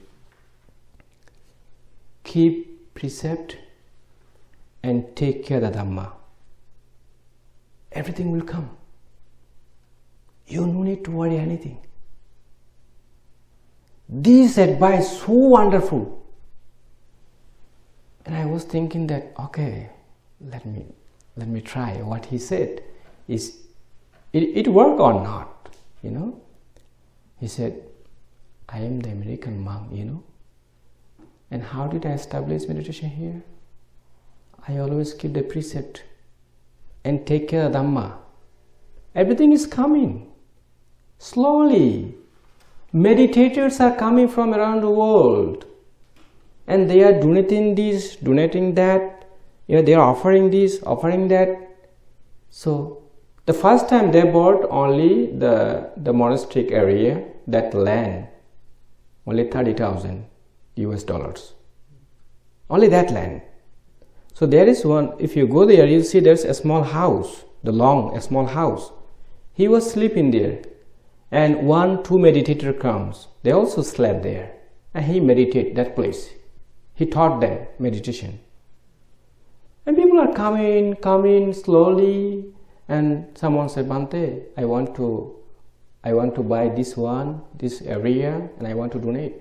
keep precept and take care of the Dhamma. Everything will come. You no need to worry anything. This advice so wonderful. And I was thinking that okay, let me let me try what he said. Is it, it work or not? You know? He said, I am the American monk, you know. And how did I establish meditation here? I always keep the precept and take care of Dhamma. Everything is coming slowly. Meditators are coming from around the world and they are donating this, donating that, you know, they are offering this, offering that. So the first time they bought only the, the monastic area, that land, only 30,000 US dollars. only that land. So there is one, if you go there, you'll see there's a small house, the long, a small house. He was sleeping there. And one, two meditator comes. They also slept there. And he meditate that place. He taught them meditation. And people are coming, coming slowly. And someone said, Bhante, I want to I want to buy this one, this area, and I want to donate.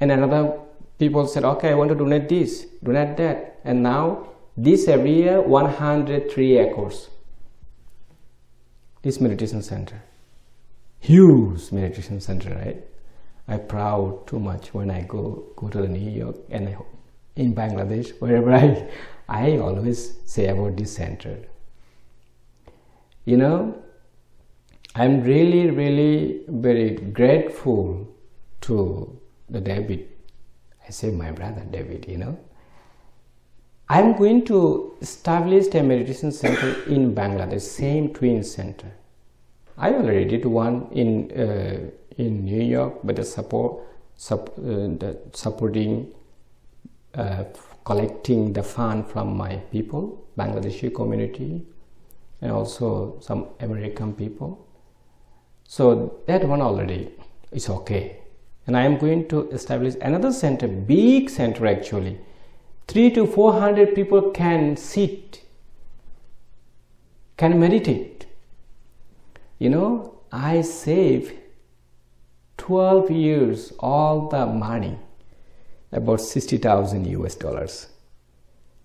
And another people said, okay, I want to donate this, donate that. And now this area, 103 acres. This meditation center. Huge meditation center, right? I proud too much when I go go to New York and I, in Bangladesh, <laughs> wherever I, I always say about this center. You know, I'm really, really very grateful to the David. I say my brother David, you know. I'm going to establish a meditation center in Bangladesh, same twin center. I already did one in uh, in New York, but the support, sup, uh, the supporting, uh, collecting the fund from my people, Bangladeshi community, and also some American people. So that one already is okay. And I am going to establish another center, big center actually. Three to four hundred people can sit, can meditate. You know, I save 12 years all the money, about 60,000 US dollars.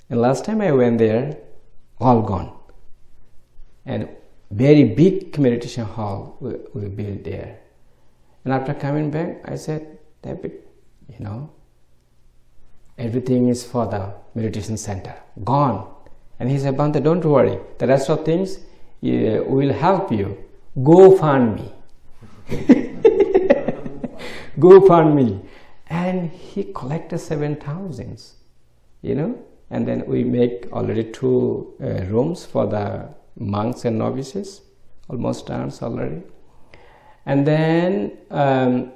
And last time I went there, all gone. And very big meditation hall we, we built there. And after coming back, I said, David, you know, everything is for the meditation center, gone. And he said, Bhante, don't worry, the rest of things yeah, will help you. Go fund me. <laughs> Go fund me. And he collected seven thousands, you know, and then we make already two uh, rooms for the monks and novices, almost done already. And then um,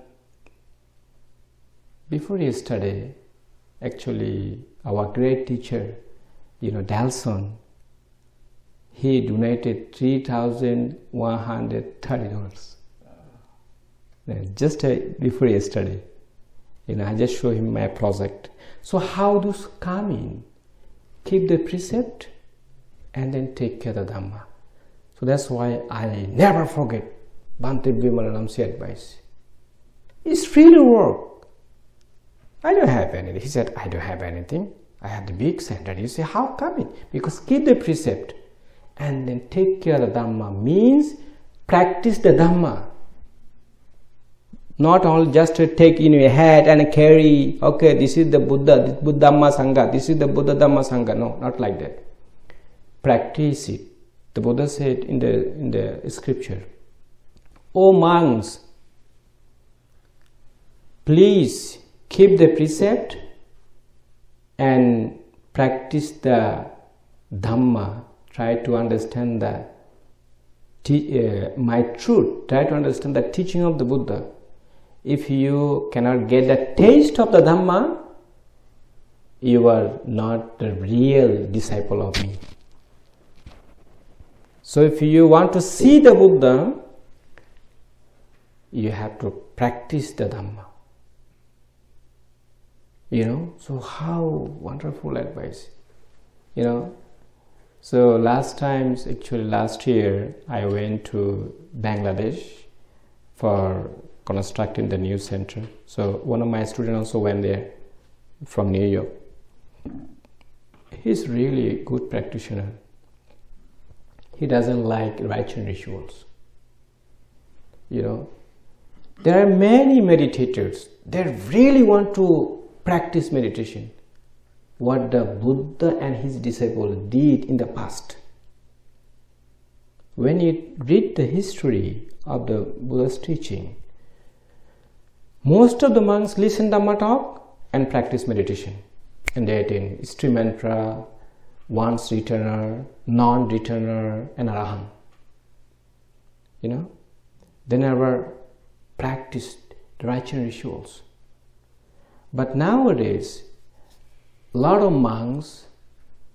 before yesterday, actually, our great teacher, you know, Dalson, he donated three thousand one hundred thirty dollars. Just uh, before yesterday, you know, I just show him my project. So how does come in? Keep the precept and then take care of the Dhamma. So that's why I never forget Bhante Vimalaramsi's advice. It's really work. I don't have anything. He said, I don't have anything. I have the big center. You say, how come it? Because keep the precept and then take care of the Dhamma means practice the Dhamma. Not only just take in your head and carry, okay, this is the Buddha, this Buddha Dhamma Sangha, this is the Buddha Dhamma Sangha. No, not like that practice it. The Buddha said in the, in the scripture, O monks, please keep the precept and practice the Dhamma. Try to understand the uh, my truth. Try to understand the teaching of the Buddha. If you cannot get the taste of the Dhamma, you are not the real disciple of me. So if you want to see the Buddha, you have to practice the Dhamma. You know, so how wonderful advice. You know, so last times, actually last year, I went to Bangladesh for constructing the new center. So one of my students also went there from New York. He's really a good practitioner he doesn't like and rituals. You know, there are many meditators that really want to practice meditation. What the Buddha and his disciples did in the past. When you read the history of the Buddha's teaching, most of the monks listen Dhamma talk and practice meditation. And they attain stream enterer, once returner, non returner, and arahant. You know, they never practiced righteous rituals. But nowadays, a lot of monks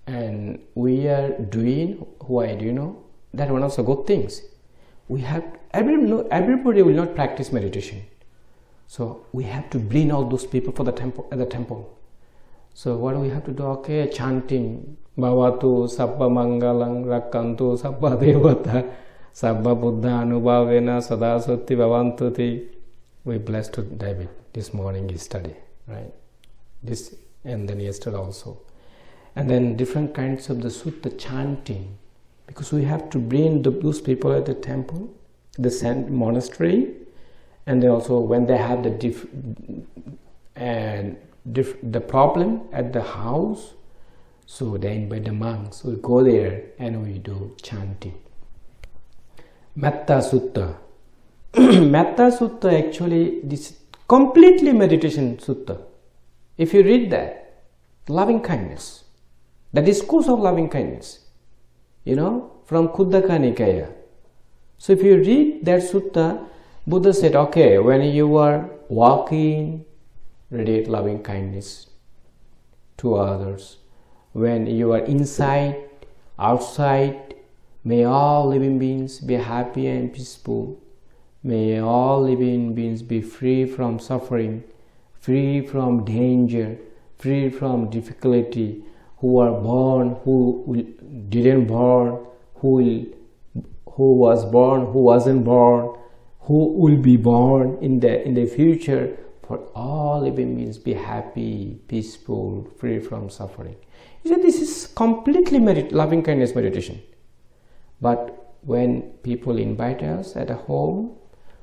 and we are doing why do you know that one of the good things we have every everybody will not practice meditation so we have to bring all those people for the temple at the temple. So what do we have to do? Okay chanting. Bhavatu sabba mangalang rakkhantu sabba <laughs> devata sabba buddha anubhavena sadasati bhavantuti. We blessed to david. This morning he study right? This and then yesterday also. And then different kinds of the sutta chanting. Because we have to bring the, those people at the temple the monastery and then also when they have the diff, and diff, the problem at the house so they invite the monks we go there and we do chanting. Metta sutta. <clears throat> Metta sutta actually this completely meditation sutta. If you read that loving kindness. The discourse of loving kindness you know from Khuddaka Nikaya so if you read that sutta Buddha said, okay, when you are walking, radiate loving kindness to others. When you are inside, outside, may all living beings be happy and peaceful. May all living beings be free from suffering, free from danger, free from difficulty, who are born, who didn't born, who, who was born, who wasn't born, who will be born in the in the future for all living beings be happy peaceful free from suffering. You see this is completely merit, loving kindness meditation. But when people invite us at a home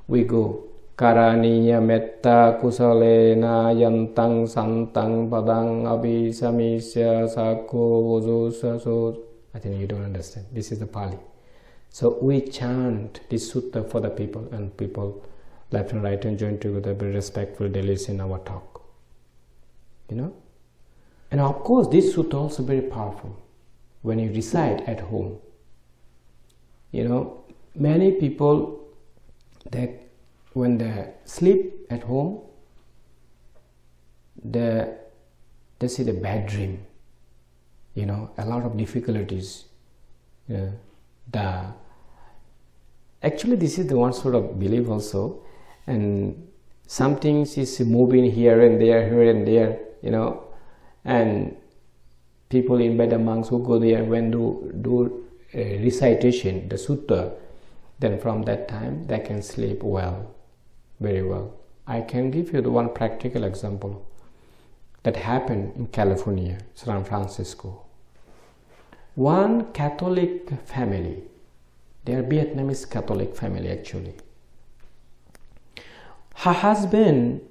we go karaniya metta kusalena yantang santang padang abhisamisya vojosa so I think you don't understand. This is the Pali so we chant this sutta for the people and people left and right and join together, be respectful, they in our talk. You know? And of course this sutta also very powerful when you recite at home. You know, many people that when they sleep at home, they, they see the bad dream, you know, a lot of difficulties. You know, the actually this is the one sort of belief also. And some things is moving here and there here and there you know. And people in the monks who go there when do do recitation the sutta then from that time they can sleep well very well. I can give you the one practical example that happened in california san francisco. One catholic family they are Vietnamese Catholic family actually. Her husband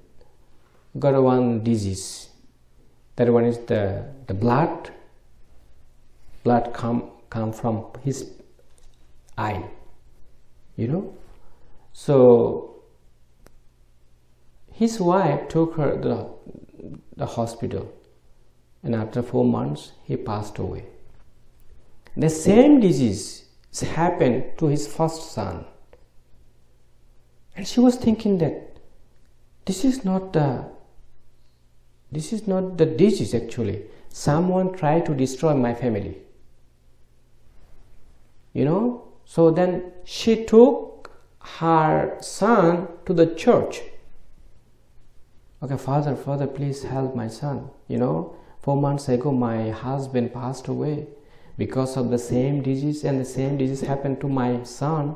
got one disease. That one is the, the blood. Blood come come from his eye. You know? So his wife took her to the, the hospital and after four months he passed away. The same disease happened to his first son. And she was thinking that this is not the this is not the disease actually. Someone tried to destroy my family. You know? So then she took her son to the church. Okay, father, father, please help my son. You know, four months ago my husband passed away because of the same disease and the same disease happened to my son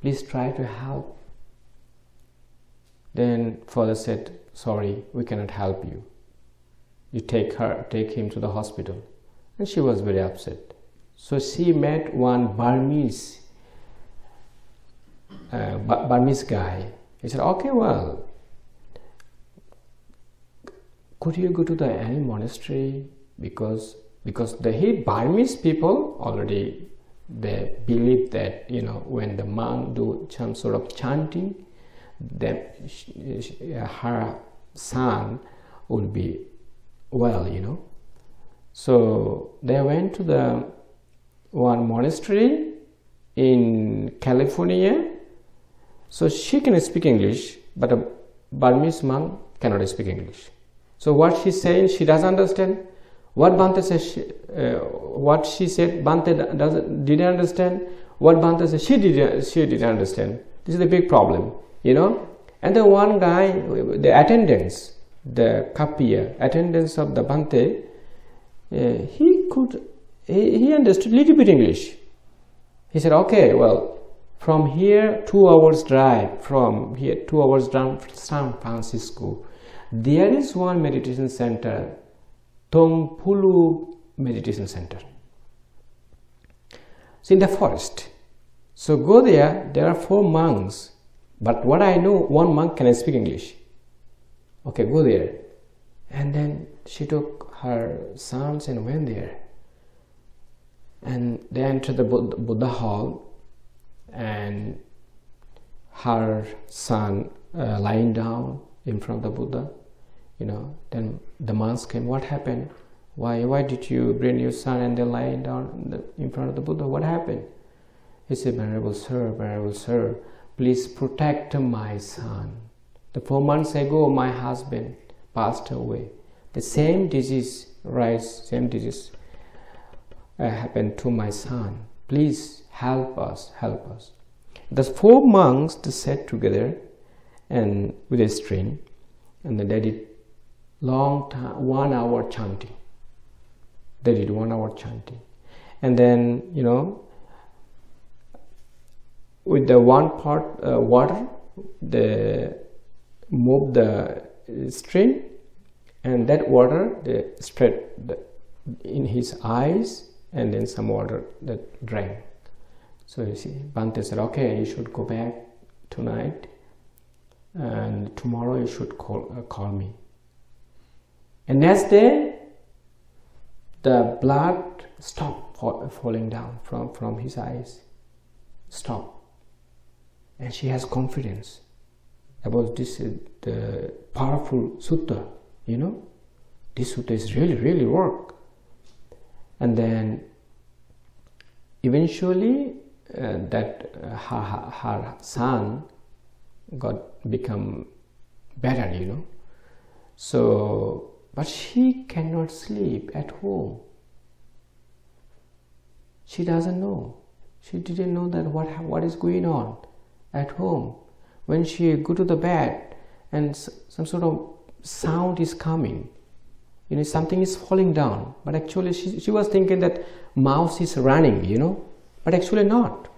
please try to help. Then father said sorry we cannot help you. You take her take him to the hospital. And she was very upset. So she met one burmese uh, burmese guy. He said okay well could you go to the any monastery? Because because the Burmese people already they believe that you know when the monk do some sort of chanting, then her son would be well, you know. So they went to the one monastery in California. So she can speak English, but a Burmese monk cannot speak English. So what she's saying, she doesn't understand What Bhante said, she, uh, what she said, Bhante didn't understand. What Bhante said, she didn't, she didn't understand. This is the big problem, you know. And the one guy, the attendants, the kappiya, attendants of the Bhante, uh, he could, he, he understood a little bit English. He said, okay, well, from here, two hours drive from here, two hours drive from San Francisco. There is one meditation center Taungpulu Meditation Center. It's in the forest. So go there, there are four monks. But what I know, one monk can speak English. Okay, go there. And then she took her sons and went there. And they entered the Buddha hall and her son uh, lying down in front of the Buddha you know then the monks came what happened? Why why did you bring your son and they're lying down in front of the buddha? What happened? He said venerable sir venerable sir please protect my son. The four months ago my husband passed away. The same disease rise same disease uh, happened to my son. Please help us help us. The four monks sat together and with a string and they did long time, one hour chanting. They did one hour chanting. And then, you know, with the one part uh, water, they move the stream and that water they spread the, in his eyes and then some water that drank. So you see, Bhante said, okay, you should go back tonight and tomorrow you should call, uh, call me. And next day, the blood stopped falling down from, from his eyes. Stop. And she has confidence about this uh, the powerful sutta, you know. This sutta is really, really work. And then eventually uh, that uh, her, her son got become better, you know. So but she cannot sleep at home. She doesn't know. She didn't know that what, what is going on at home. When she go to the bed and some sort of sound is coming, you know, something is falling down. But actually she, she was thinking that mouse is running, you know, but actually not.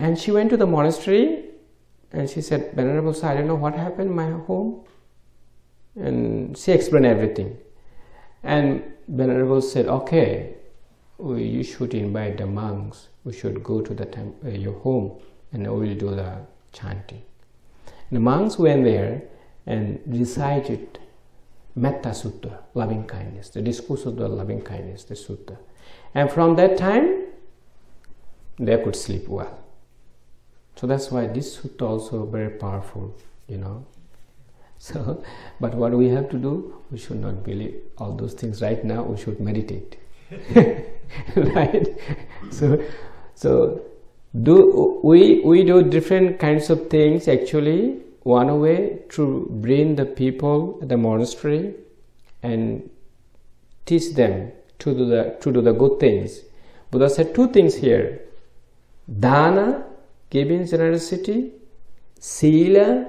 And she went to the monastery and she said, Venerable Sir, I don't know what happened in my home and she explained everything. And venerable said okay you should invite the monks. We should go to the uh, your home and we will do the chanting. And the monks went there and recited metta sutta loving kindness the discourse of the loving kindness the sutta and from that time they could sleep well. So that's why this sutta also very powerful you know <laughs> so, but what we have to do, we should not believe all those things right now. We should meditate, <laughs> right? So, so do we we do different kinds of things actually. One way to bring the people the monastery and teach them to do the to do the good things. Buddha said two things here: dana, giving generosity, sila,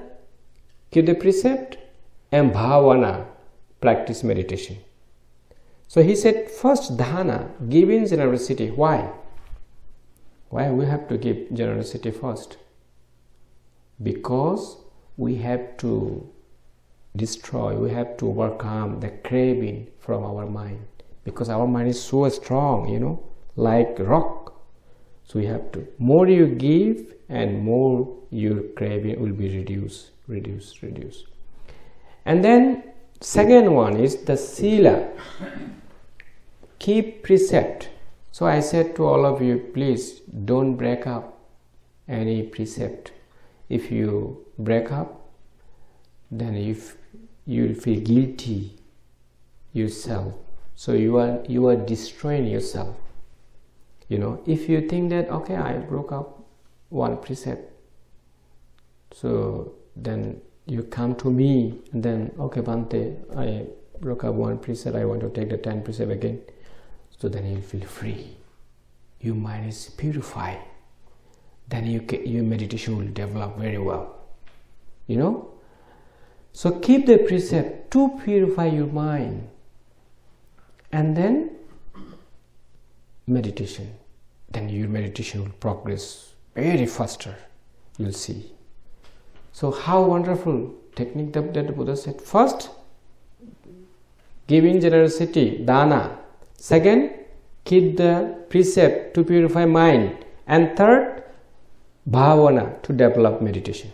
give the precept and bhavana practice meditation. So he said first dana giving generosity. Why? Why we have to give generosity first? Because we have to destroy we have to overcome the craving from our mind. Because our mind is so strong you know like rock. So we have to more you give and more your craving will be reduced reduce reduce. And then second one is the sila keep precept so i said to all of you please don't break up any precept if you break up then if you will feel guilty yourself. So you are you are destroying yourself. You know if you think that okay i broke up one precept so then you come to me and then okay Bhante I broke up one precept i want to take the 10 precept again. So then you'll feel free. Your mind is purified. Then you can, your meditation will develop very well. You know? So keep the precept to purify your mind. And then meditation. Then your meditation will progress very faster you'll see so how wonderful technique that, that buddha said. First giving generosity dana. Second keep the precept to purify mind. And third bhavana to develop meditation.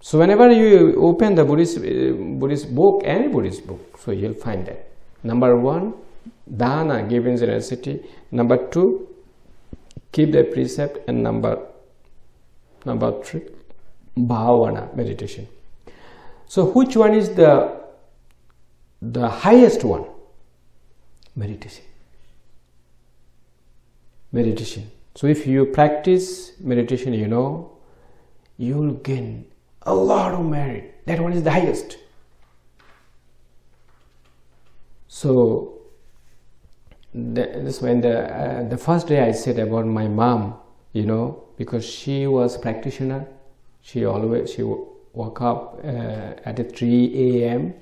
So whenever you open the buddhist uh, buddhist book any buddhist book so you'll find that. Number one dana giving generosity. Number two keep the precept. And number number three bhavana meditation. So which one is the the highest one? Meditation. Meditation. So if you practice meditation you know you will gain a lot of merit. That one is the highest. So this when the uh, the first day I said about my mom, you know, because she was practitioner, she always she woke up uh, at 3 a.m.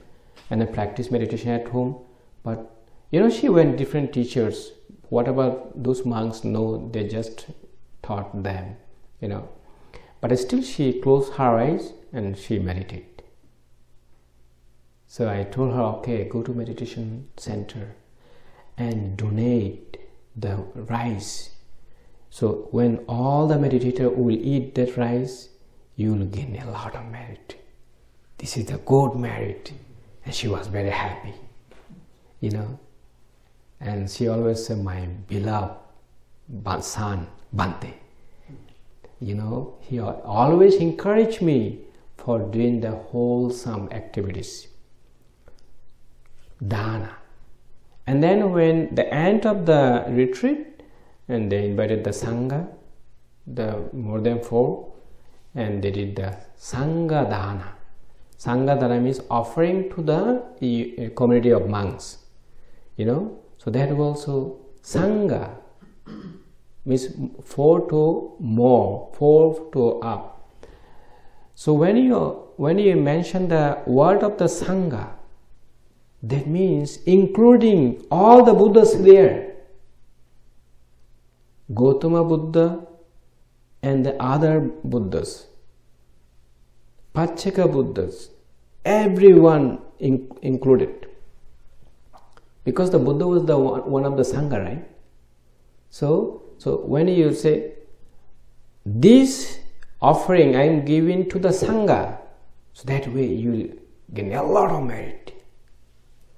and then practiced meditation at home. But you know, she went different teachers. Whatever those monks know, they just taught them, you know. But still, she closed her eyes and she meditated. So I told her, okay, go to meditation center and donate the rice. So when all the meditator will eat that rice, you will gain a lot of merit. This is the good merit. And she was very happy, you know. And she always said, my beloved son, Bhante. You know, he always encouraged me for doing the wholesome activities. Dana and then when the end of the retreat, and they invited the Sangha, the more than four, and they did the Sangha Dana. Sangha Dana means offering to the community of monks. You know, so that also Sangha means four to more, four to up. So when you when you mention the word of the Sangha, that means including all the Buddhas there. Gautama Buddha and the other Buddhas, Pacceka Buddhas, everyone in, included. Because the Buddha was the one, one of the Sangha, right? So, so when you say, this offering I am giving to the Sangha, so that way you gain a lot of merit.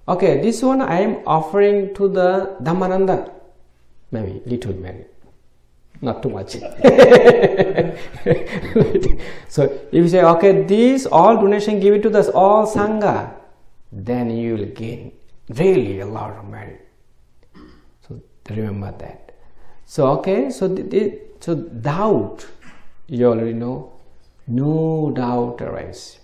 Okay this one i am offering to the dhammananda. Maybe little maybe not too much so if you say okay this all donation give it to this all sangha then you will gain really a lot of merit. So remember that. So okay so the, so doubt you already know. No doubt arises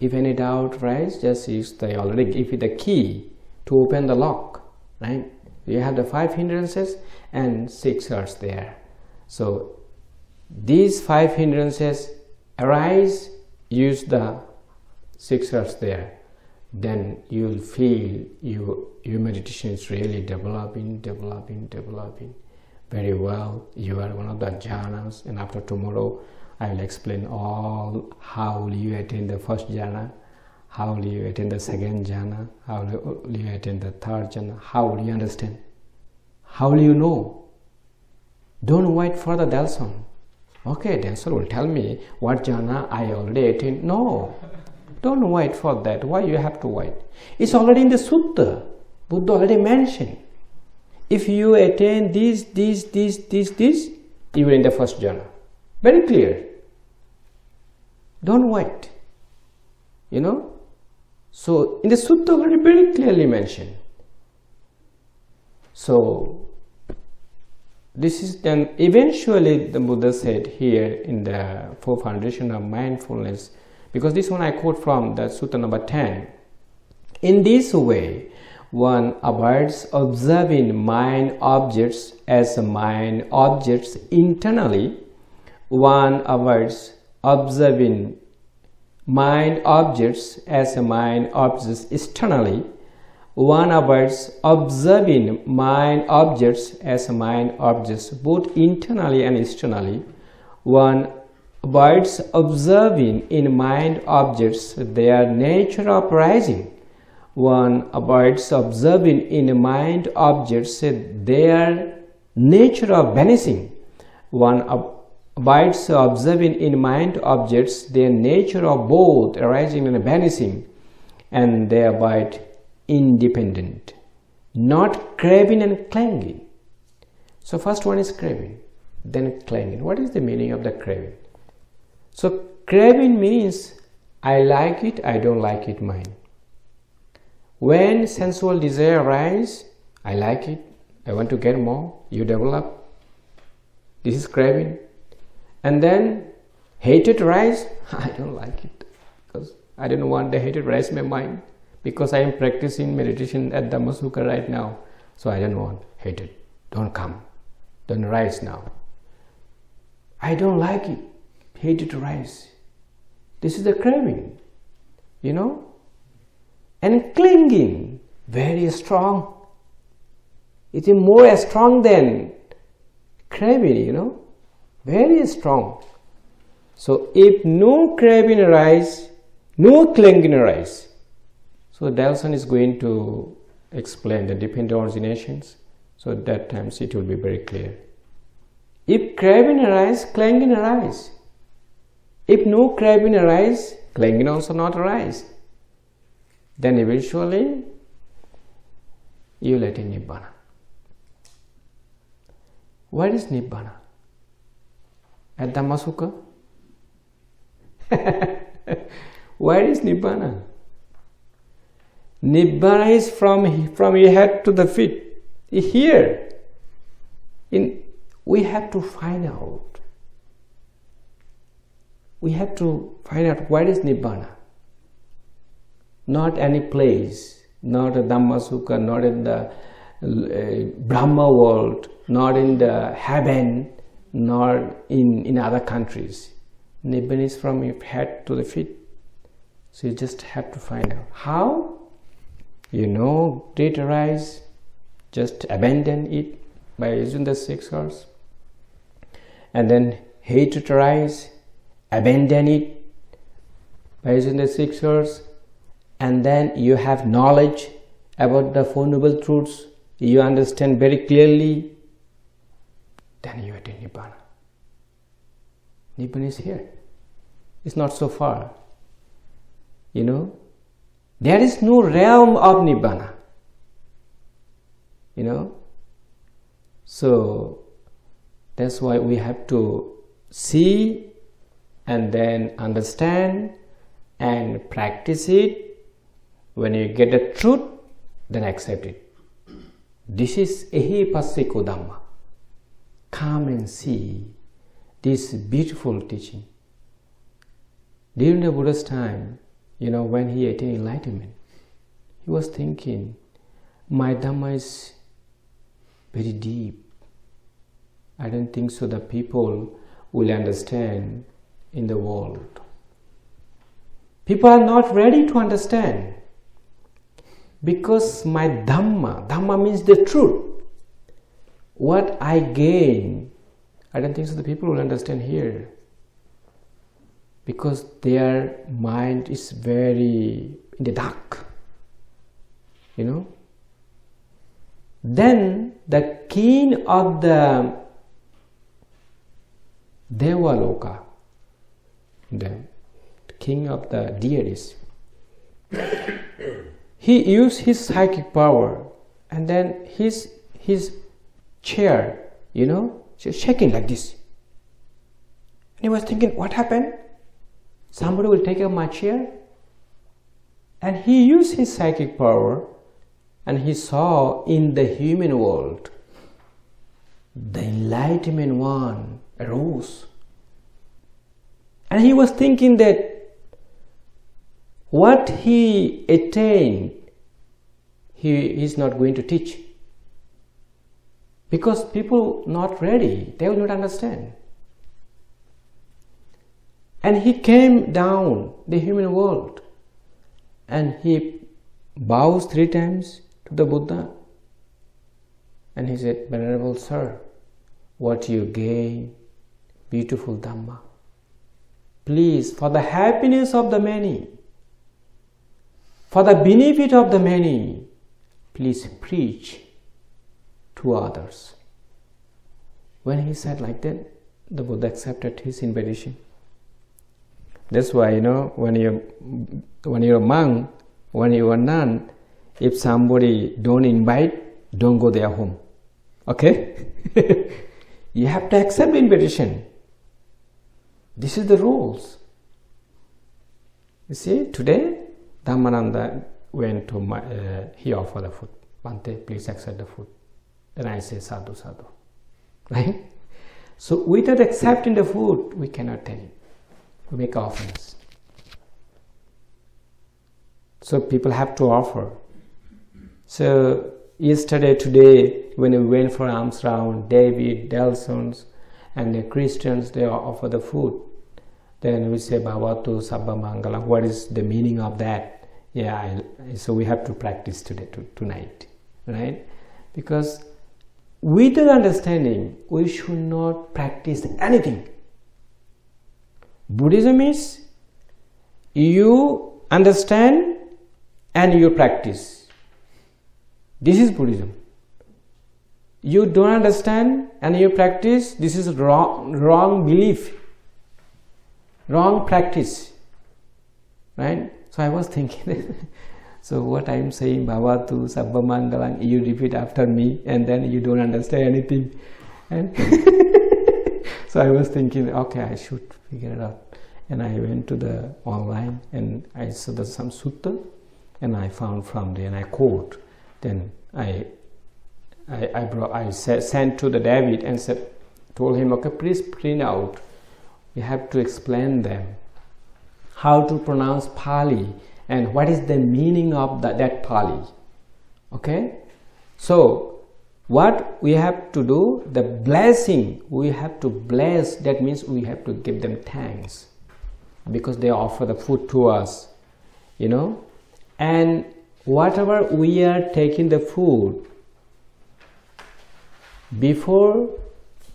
if any doubt arises, just use the already give you the key to open the lock, right? You have the five hindrances and six R's there. So these five hindrances arise, use the six R's there. Then you will feel you, your meditation is really developing, developing, developing very well. You are one of the jhanas, and after tomorrow I will explain all how will you attain the first jhana, how will you attain the second jhana, how will you attain the third jhana, how will you understand, how will you know. Don't wait for the Delson. Okay, Delson will tell me what jhana I already attained. No, don't wait for that. Why you have to wait? It's already in the sutta. Buddha already mentioned. If you attain this, this, this, this, this, you are in the first jhana. Very clear. Don't wait. You know? So in the sutta already very clearly mentioned. So this is then eventually the Buddha said here in the four foundation of mindfulness because this one I quote from the sutta number 10 In this way, one avoids observing mind objects as mind objects internally. One avoids observing mind objects as mind objects externally. One avoids observing mind objects as mind objects both internally and externally. One avoids observing in mind objects their nature of rising one avoids observing in mind objects their nature of vanishing. One avoids observing in mind objects their nature of both arising and vanishing, and they avoid independent, not craving and clinging. So, first one is craving, then clinging. What is the meaning of the craving? So, craving means I like it, I don't like it, mine. When sensual desire arises, I like it, I want to get more, you develop. This is craving. And then hatred rise, <laughs> I don't like it because I don't want the hatred rise in my mind because I am practicing meditation at the Dhammasukha right now. So I don't want hatred. Don't come. Don't rise now. I don't like it. Hatred to rise. This is the craving. You know? and clinging very strong. It is more strong than craving, you know, very strong. So if no craving arise, no clinging arise. So Delson is going to explain the dependent originations. So at that times it will be very clear. If craving arise, clinging arise. If no craving arise, clinging also not arise then eventually you let in Nibbana. What is Nibbana? At Dhammasukha? <laughs> Where is Nibbana? Nibbana is from, from your head to the feet. Here. In, we have to find out. We have to find out what is Nibbana not any place, not a Dhammasukha, not in the uh, Brahma world, not in the heaven, nor in, in other countries. Nibbana is from your head to the feet. So you just have to find out how. You know, did arise, just abandon it by using the six R's. And then hate arise, abandon it by using the six R's and then you have knowledge about the Four Noble Truths, you understand very clearly, then you attain Nibbana. Nibbana is here. It's not so far. You know, there is no realm of Nibbana. You know, so that's why we have to see and then understand and practice it when you get the truth, then accept it. This is Ehipassiko Dhamma. Come and see this beautiful teaching. During the Buddha's time, you know, when he attained enlightenment, he was thinking, my Dhamma is very deep. I don't think so that people will understand in the world. People are not ready to understand because my dhamma dhamma means the truth what i gain i don't think so the people will understand here because their mind is very in the dark you know? Then the king of the devaloka the king of the deities <coughs> he used his psychic power and then his his chair you know shaking like this. And he was thinking what happened somebody will take up my chair. And he used his psychic power and he saw in the human world the enlightenment one arose. And he was thinking that what he attained he is not going to teach. Because people not ready they will not understand and he came down the human world and he bows three times to the buddha and he said venerable sir what you gain beautiful dhamma please for the happiness of the many for the benefit of the many please preach to others. When he said like that, the Buddha accepted his invitation. That's why you know when you when you're a monk, when you're a nun, if somebody don't invite, don't go their home. Okay? <laughs> you have to accept the invitation. This is the rules. You see, today Dhammananda went to my, uh, he offered the food. Bhante, please accept the food. Then I say sadhu sadhu. <laughs> Right? So without accepting the food, we cannot take. We make offerings. So people have to offer. So yesterday, today, when we went for alms round, David, Delsons, and the Christians, they offer the food. Then we say Bhavatu Sabba Mangala. What is the meaning of that? Yeah, I, so we have to practice today, to, tonight, right? Because without understanding, we should not practice anything. Buddhism is you understand and you practice. This is Buddhism. You don't understand and you practice, this is wrong, wrong belief, wrong practice. Right? So I was thinking <laughs> So what I am saying, Bhavatu Sabbamangalang, you repeat after me and then you don't understand anything. And <laughs> so I was thinking, okay, I should figure it out. And I went to the online and I saw the some sutta and I found from there and I quote. Then I I, I brought I sent to the David and said told him, okay, please print out. We have to explain them how to pronounce Pali and what is the meaning of the, that Pali. Okay, so what we have to do, the blessing, we have to bless, that means we have to give them thanks because they offer the food to us, you know, and whatever we are taking the food, before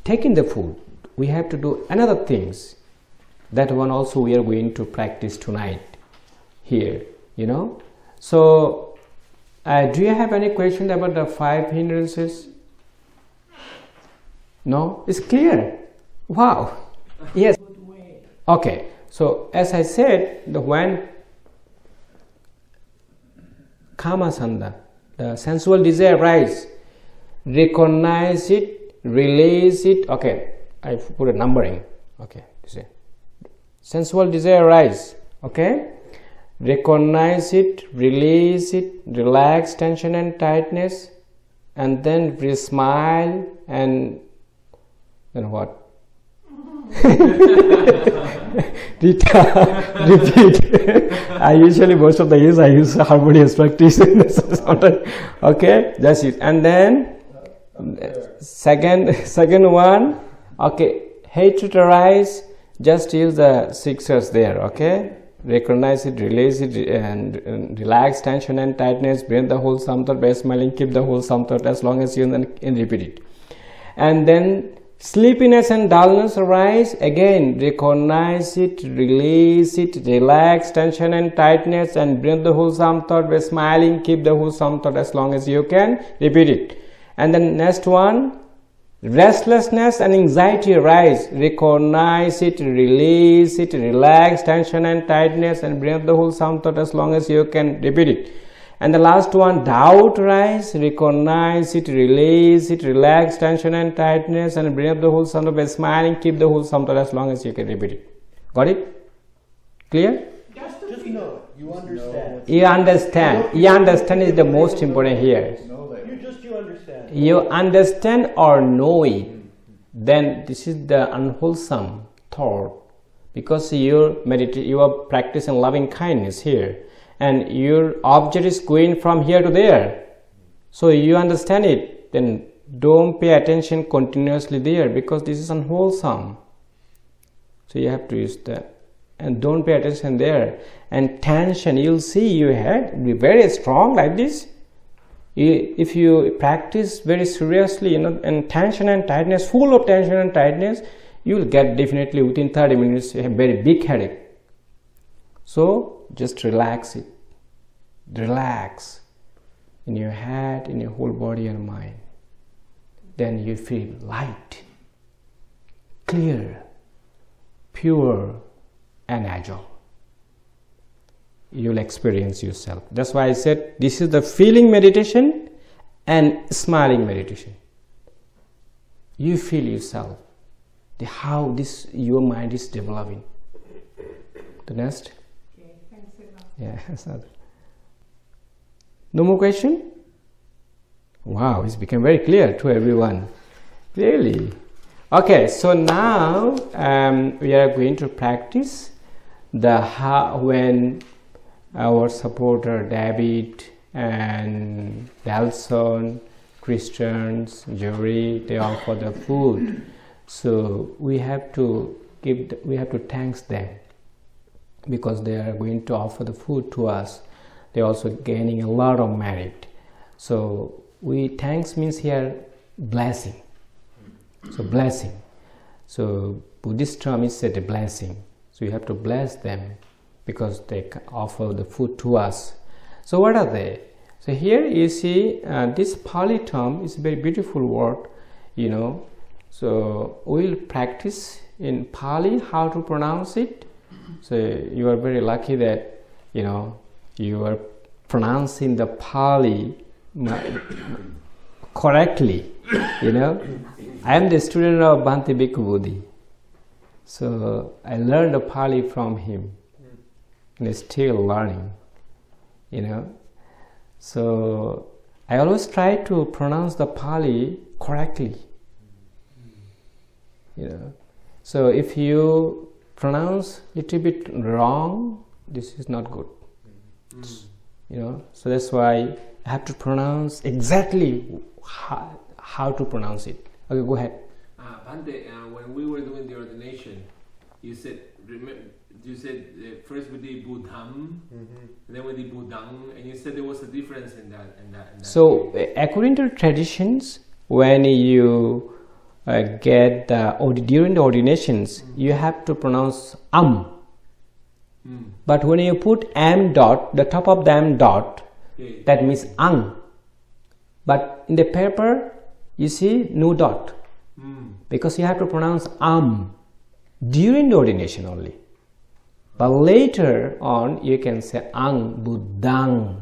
taking the food, we have to do another things. That one also we are going to practice tonight here you know so uh, do you have any question about the five hindrances? No? It's clear? Wow. Yes. Okay. So as i said the when kamacchanda the sensual desire rise recognize it release it. Okay. I put a numbering. Okay. See. Sensual desire rise okay recognize it release it relax tension and tightness and then we smile and then what <laughs> repeat. I usually most of the years I use harmonious practice. okay, that's it. And then second <laughs> second one, okay, hatred arise. Just use the six R's there. Okay, recognize it, release it, and, and relax tension and tightness, bring the whole samtar by smiling, keep the whole samtar as long as you can and repeat it. And then sleepiness and dullness arise, again recognize it, release it, relax tension and tightness, and bring the whole samtar by smiling, keep the whole samtar as long as you can repeat it. And then next one, Restlessness and anxiety arise. Recognize it, release it, relax tension and tightness, and bring up the whole sound thought as long as you can repeat it. And the last one, doubt rise. Recognize it, release it, relax tension and tightness, and bring up the whole sound by smiling. Keep the whole sound thought as long as you can repeat it. Got it? Clear? Just, Just know. You understand. You understand. You understand is the most important here you understand or know it, then this is the unwholesome thought because you're meditating, you are practicing loving kindness here, and your object is going from here to there. So you understand it, then don't pay attention continuously there because this is unwholesome. So you have to use that. And don't pay attention there. And tension, you'll see your head be very strong like this. If you practice very seriously, you know, and tension and tightness, full of tension and tightness, you will get definitely within 30 minutes a very big headache. So just relax it. Relax in your head, in your whole body and mind. Then you feel light, clear, pure, and agile. You'll experience yourself. That's why I said this is the feeling meditation and smiling meditation. You feel yourself, the how this your mind is developing. The next. Okay, thanks. Yeah. <laughs> No more question? Wow, it's become very clear to everyone. Clearly. Okay, so now um, we are going to practice the how when our supporter David and Nelson, Christians, Jerry, they offer the food. So we have to give, the, we have to thanks them because they are going to offer the food to us. They're also gaining a lot of merit. So we thanks means here blessing. So blessing. So buddhist term is said a blessing. So you have to bless them because they offer the food to us. So what are they? So here you see uh, this pali term is a very beautiful word you know. So we'll practice in pali how to pronounce it. So you are very lucky that you know you are pronouncing the Pali correctly. You know, I am the student of Bhante Bhikkhu Bodhi, so I learned the Pali from him, and still learning. You know, so I always try to pronounce the Pali correctly. You know, so if you pronounce little bit wrong this is not good you know so that's why i have to pronounce exactly how, how to pronounce it okay go ahead Uh, Bhante, uh, when we were doing the ordination, you said, remember, you said uh, first we did Buddham, then we did Buddhang, and you said there was a difference in that. In that, in that so uh, according to traditions when you uh, get the or during the ordinations you have to pronounce um Mm. but when you put m dot the top of the m dot Yeah. that means ang but in the paper you see no dot Mm. because you have to pronounce am during the ordination only but later on you can say ang buddhang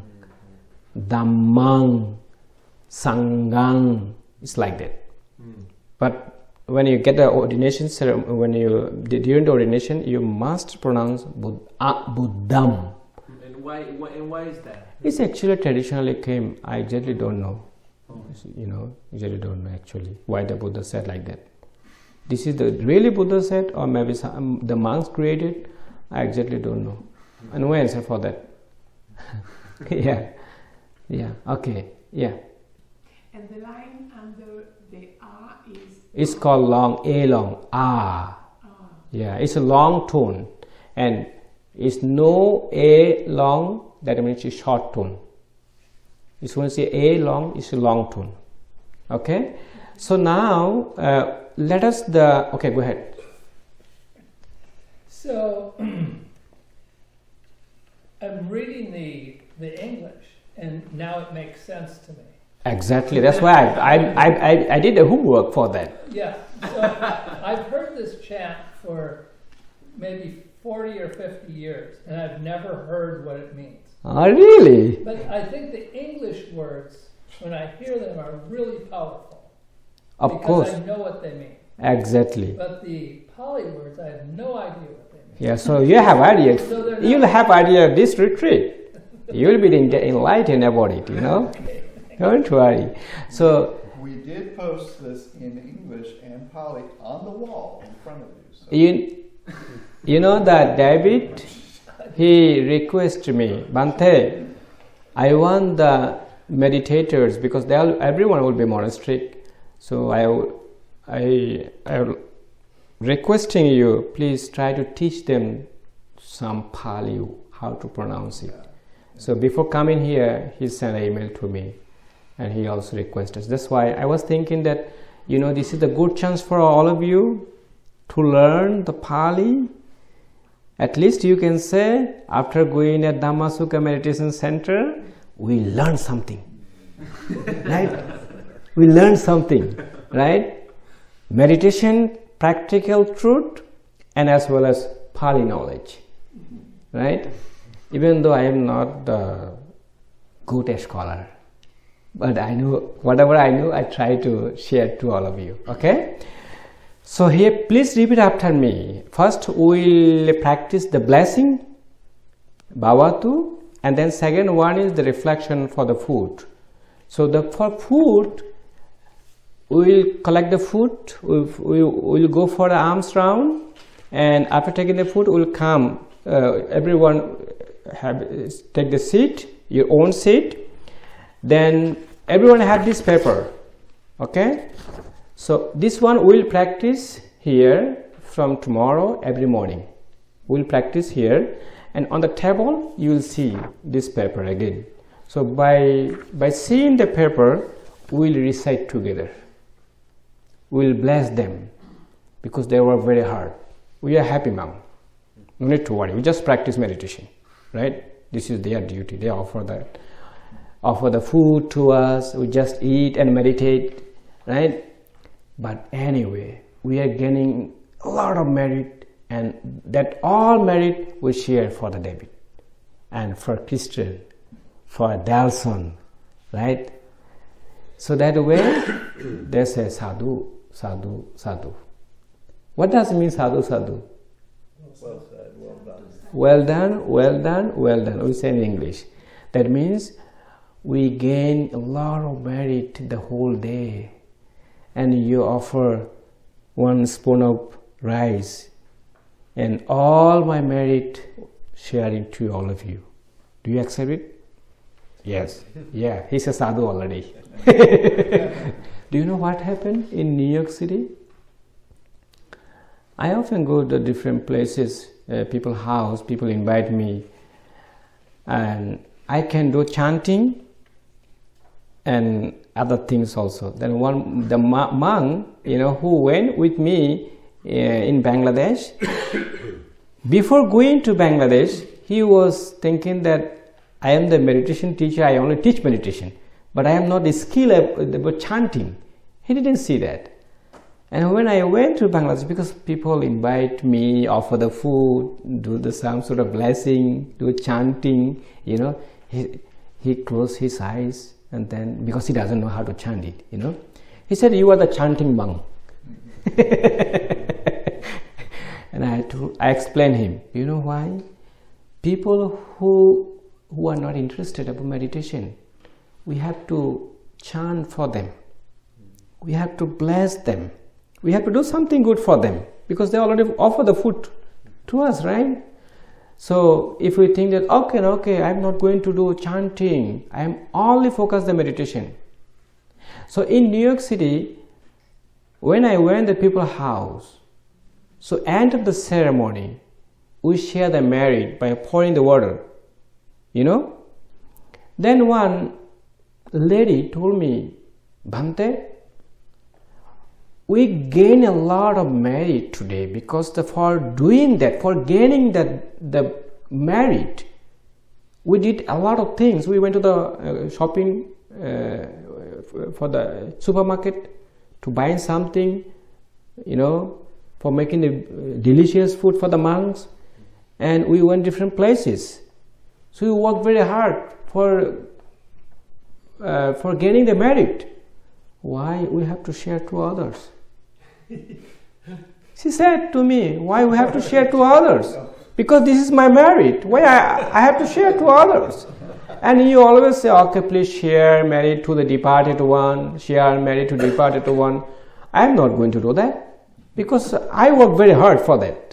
dhammang sanghang it's like that Mm. but when you get the ordination ceremony, when you during the ordination you must pronounce Bud, ah, buddham And why, why? And why is that? it's actually traditionally came i exactly don't know you know usually don't know actually why the buddha said like that this is the really buddha said or maybe some, the monks created i exactly don't know. And no answer for that. <laughs> Yeah. Yeah. Okay. Yeah. And the line under the R is it's called long a long ah R. yeah it's a long tone. And it's no a long that means it's short tone. It's when you say a long it's a long tone. Okay? So now uh, let us the okay go ahead So I'm reading the the English, and now it makes sense to me. exactly that's why I, I, I, I did the homework for that Yeah. So <laughs> I've heard this chant for maybe 40 or 50 years, and I've never heard what it means. oh really But I think the English words, when I hear them, are really powerful. of because course I know what they mean. exactly But the Pali words, I have no idea what they mean. Yeah so you have idea So you'll have idea of this retreat you'll be enlightened about it you know don't worry so We did post this in English and Pali on the wall in front of you. So. you you know that David he requested me Bhante I want the meditators because they all, everyone will be monastic. So I, I, I requesting you, please try to teach them some Pali, how to pronounce it. So before coming here, he sent an email to me, and he also requested. That's why I was thinking that, you know, this is a good chance for all of you to learn the Pali. At least you can say, after going at Dhammasukha Meditation Center, we learn something. <laughs> right? We learn something, right? Meditation, practical truth, and as well as Pali knowledge, right? Even though I am not the good scholar, but I know whatever I know, I try to share to all of you. Okay? So here, please repeat after me. First, we will practice the blessing, bhavatu, and then second one is the reflection for the food. So the for food, we will collect the food. We will go for the alms round, and after taking the food, we will come. Uh, everyone have take the seat, your own seat. Then everyone have this paper. Okay so this one we'll practice here from tomorrow every morning. We'll practice here and on the table you will see this paper again. So by, by seeing the paper, we'll recite together. We'll bless them because they were very hard. We are happy mom. No need to worry. We just practice meditation, right? This is their duty. They offer that, offer the food to us. We just eat and meditate, right? But anyway, we are gaining a lot of merit, and that all merit we share for the David and for Christian, for Dalson, right? So that way, <coughs> they say sadhu, sadhu, sadhu. What does it mean sadhu, sadhu? Well said, well done. Well done, well done, well done. We say in English. That means we gain a lot of merit the whole day and you offer one spoon of rice and all my merit sharing to all of you. Do you accept it? Yes. Yeah, he's a sadhu already. <laughs> Do you know what happened in New York City? I often go to different places, uh, people house, people invite me, and I can do chanting and other things also. Then one the monk, you know, who went with me uh, in Bangladesh. <coughs> before going to Bangladesh, he was thinking that I am the meditation teacher. I only teach meditation, but I am not skilled about chanting. He didn't see that. And when I went to Bangladesh, because people invite me, offer the food, do the some sort of blessing, do chanting, you know, he, he closed his eyes and then because he doesn't know how to chant it, you know, he said, "You are the chanting monk." <laughs> and I to I explained him. You know why? People who who are not interested about meditation, we have to chant for them. We have to bless them. We have to do something good for them because they already offer the food to us, right? So if we think that okay, okay, I'm not going to do chanting, I'm only focused the meditation. So in New York City, when I went to people's house, so end of the ceremony, we share the merit by pouring the water. You know? Then one lady told me, Bhante, we gain a lot of merit today because the, for doing that, for gaining that the merit, we did a lot of things. We went to the uh, shopping uh, for the supermarket to buy something, you know, for making the delicious food for the monks, and we went different places. So we worked very hard for uh, for gaining the merit. Why we have to share to others? <laughs> she said to me, Why we have to share to others? Because this is my merit. Why I, I have to share to others? And you always say, Okay, please share merit to the departed one, share merit to departed one. I am not going to do that because I work very hard for that.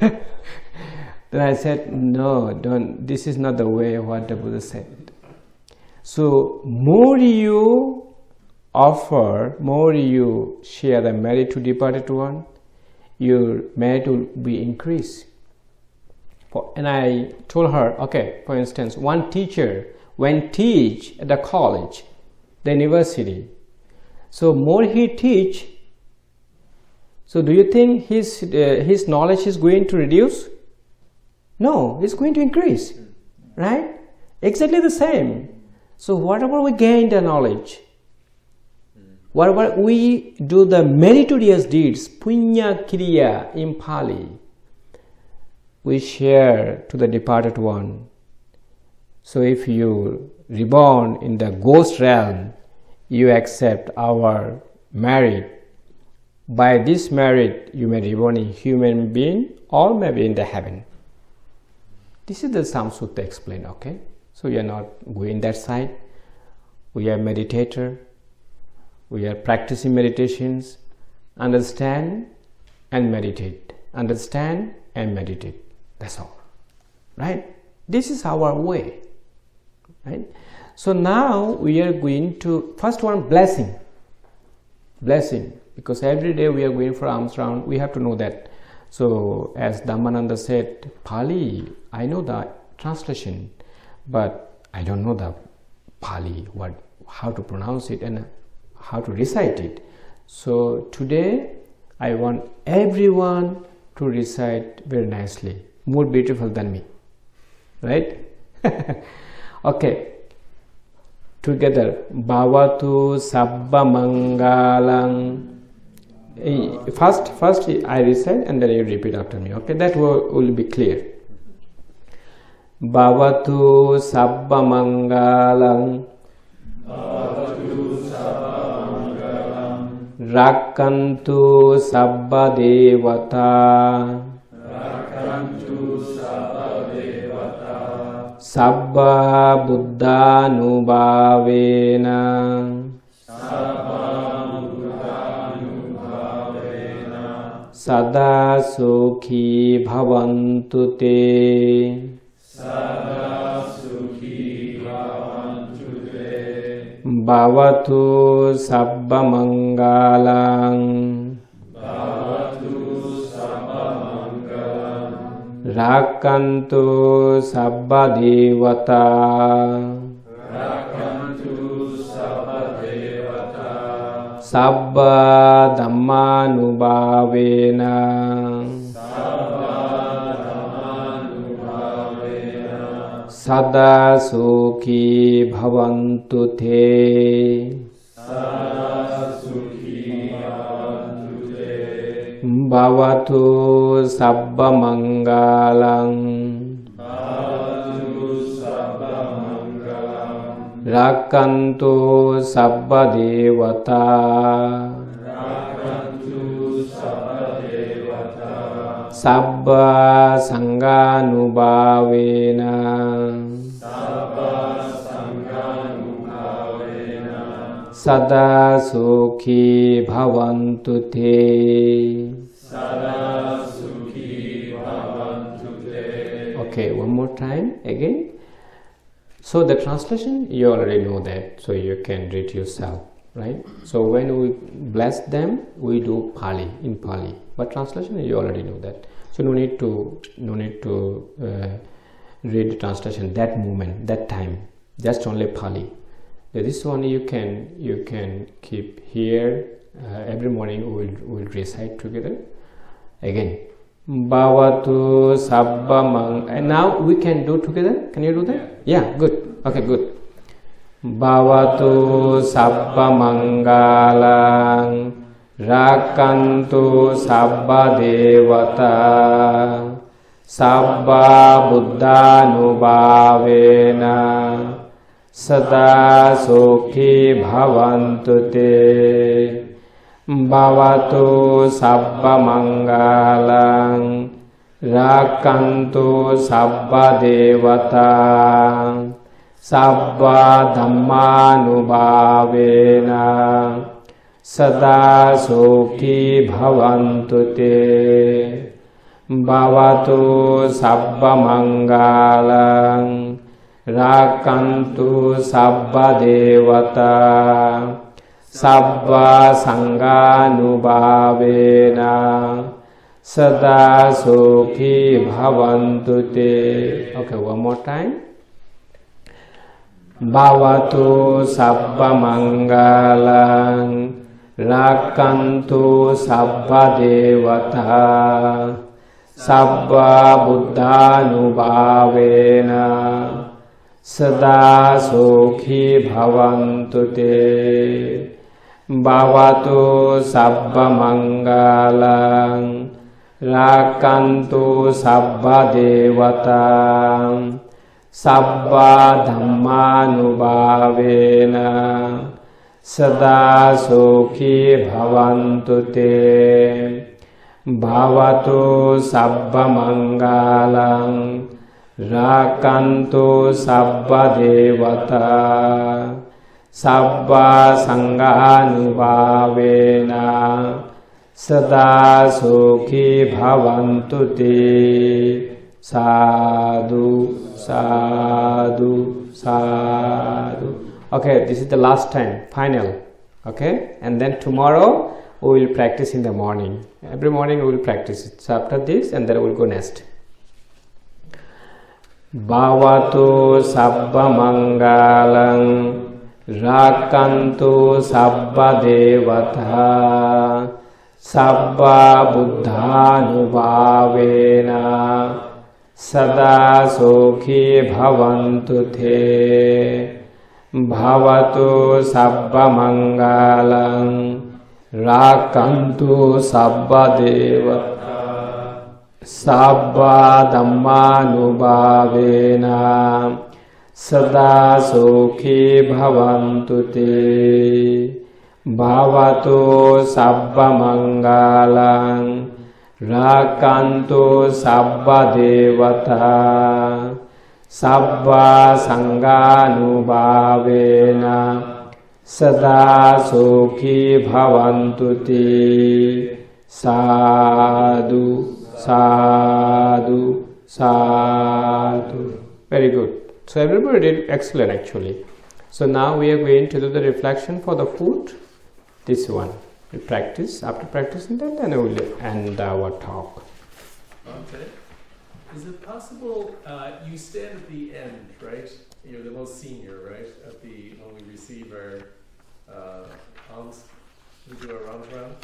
<laughs> then I said, No, don't, this is not the way what the Buddha said. So, more you offer, more you share the merit to departed one, your merit will be increased. And I told her, okay, for instance, one teacher when teach at the college, the university, so more he teach, so do you think his uh, his knowledge is going to reduce? No, it's going to increase, right? Exactly the same. So whatever we gain the knowledge, whatever we do the meritorious deeds, punya kriya in Pali, we share to the departed one. So if you reborn in the ghost realm, you accept our merit. By this merit, you may reborn in human being or maybe in the heaven. This is the Samsutta explain, okay? So we are not going that side. We are meditator. We are practicing meditations. Understand and meditate. Understand and meditate. That's all. Right? This is our way. Right? So now we are going to first one blessing. Blessing. Because every day we are going for alms round, we have to know that. So as Dhammananda said, Pali, I know the translation, but I don't know the Pali, what how to pronounce it and how to recite it. So today I want everyone to recite very nicely, more beautiful than me. Right? <laughs> okay. Together, Bhavatu Sabba Mangalang. Eh, First, first I recite and then you repeat after me. Okay, that will, will be clear. Bhavatu Sabba රක්කන්තු සබ්බ දේවතා සබ්බා බුද්ධානුභාවේන සදා සෝඛී භවන්තු තේ. සදා බවතු සබ්බ මංගාලං රාක්කන්තු සබ්බ දේවතා සබ්බ ධම්මානුභාවේනා සදා සුඛී භවන්තු තේ භවතු සබ්බ මංගලං රක්කන්තු සබ්බ දේවතා සබ්බ සංඝානුභාවේන සදා සුඛී භවන්තු තේ Okay, one more time again. So the translation you already know that, so you can read yourself, right? So when we bless them, we do Pali in Pali, but translation you already know that. So no need to no need to uh, read the translation that moment, that time, just only Pali. This one you can you can keep here uh, every morning. We will we will recite together again. Bhavatu sabba mang. And now we can do together. Can you do that? Yeah, good. Okay, good. Bhavatu sabba රක්කන්තු සබ්බ දේවතා සබ්බා බුද්ධානුභාවේන සදා සුඛී භවන්තු තේ භවතු සබ්බ මංගලං රක්කන්තු සබ්බ දේවතා සබ්බා ධම්මානුභාවේන සදා සෝඛී භවන්තු තේ භවතු සබ්බ මංගලං රාකන්තු සබ්බ දේවතා සබ්බ සංඝානුභාවේන සදා සෝඛී භවන්තු තේ okay one more time. භවතු සබ්බ මංගලං ලක්කන්තු සබ්බ දේවතා සබ්බා බුද්ධානුභාවේන සදා සෝඛී භවන්තු තේ භවතු සබ්බ මංගලං රාකන්තු සබ්බ දේවතා සබ්බා ධම්මානුභාවේන සදා සෝඛී භවන්තු තේ භවතු සබ්බ මංගලං රාකන්තු සබ්බ දේවතා සබ්බ සංඝානිවාවේන සදා සෝඛී භවන්තු තේ සාදු සාදු සාදු okay this is the last time final. Okay and then tomorrow we will practice in the morning. Every morning we will practice. It so after this and then we will go next. Bhavatu sabba mangalang rakantu sabba devata sabba buddhanubhavena sada sukhi bhavantu te භවතු සබ්බ මංගලං රාකන්තු සබ්බ දේවතා සබ්බා ධම්මානුභාවේන සදා සෝඛී භවන්තු තේ භවතු සබ්බ මංගලං රාකන්තු සබ්බ දේවතා sabba sanganubhavena sada sukhi bhavantu te sadhu sadhu sadhu very good. So everybody did excellent actually. So now we are going to do the reflection for the food. This one. We practice. After practicing that then we will end our talk. Okay. Is it possible, uh, you stand at the end, right? You're the most senior, right? At the, when we receive our, uh, alms, we do our alms round?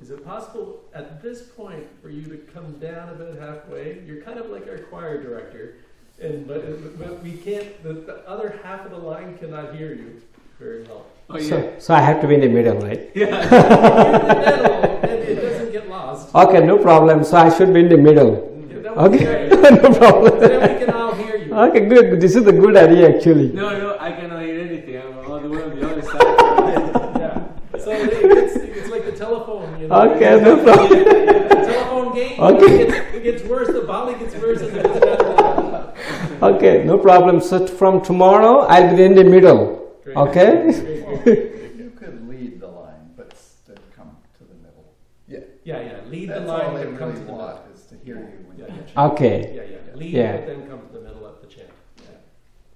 Is it possible at this point for you to come down about halfway? You're kind of like our choir director, and but, but we can't. The, the other half of the line cannot hear you very well. Oh yeah. so so i have to be in the middle right <laughs> You're in the middle, and it doesn't get lost. okay no problem so i should be in the middle Yeah, that would be okay <laughs> no problem Then we can all hear you. okay good this is a good idea actually No, no, I cannot hear anything. I'm all the way on the other side. <laughs> Yeah. So it gets, it's like the telephone. You know? Okay, no problem. The telephone game. Okay. It gets, it gets worse. The volley gets worse as it gets better. okay no problem so from tomorrow i'll be in the middle Great. okay Great, great. You <laughs> could lead the line, but still come to the middle. Yeah. Yeah, yeah. Lead That's the line they and come really to the want middle. is to hear you when Yeah, yeah. okay Yeah, yeah. Lead Yeah. then come to the middle of the chant.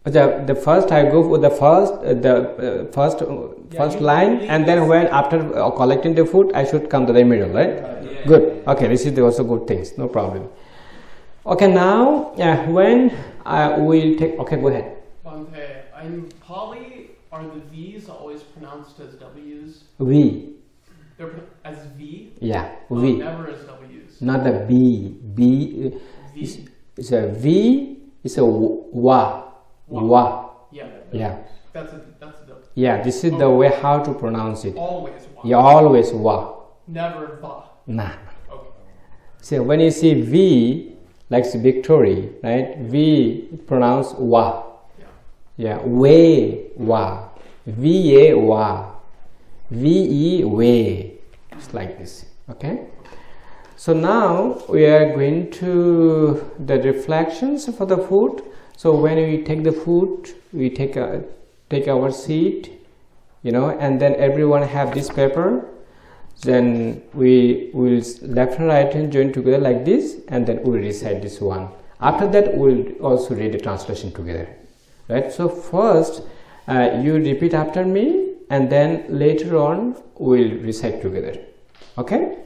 Yeah. the, the first i go for the first uh, the uh, first uh, Yeah, first line and then when after uh, collecting the food i should come to the middle right Yeah. good okay this is the also good things no problem okay now yeah when i will take okay go ahead Bhante, in Pali, are the V's always pronounced as W's? V They're as V? yeah Oh, we Never as W's. Not the b b uh, is V? it's a v is a w- wa Wa. wa Yeah. yeah That's a that's a W. yeah this is the way how to pronounce it Always wa. you always wa Never va. nah Okay. So when you see V, like victory, right? V pronounce wa. Yeah. Yeah, way wa. V a wa. V e way. It's like this. Okay. So now we are going to the reflections for the food. So when we take the food, we take a take our seat, you know, and then everyone have this paper. Then we will left and right hand join together like this and then we'll recite this one. After that we'll also read the translation together right? So first uh, you repeat after me and then later on we'll recite together. Okay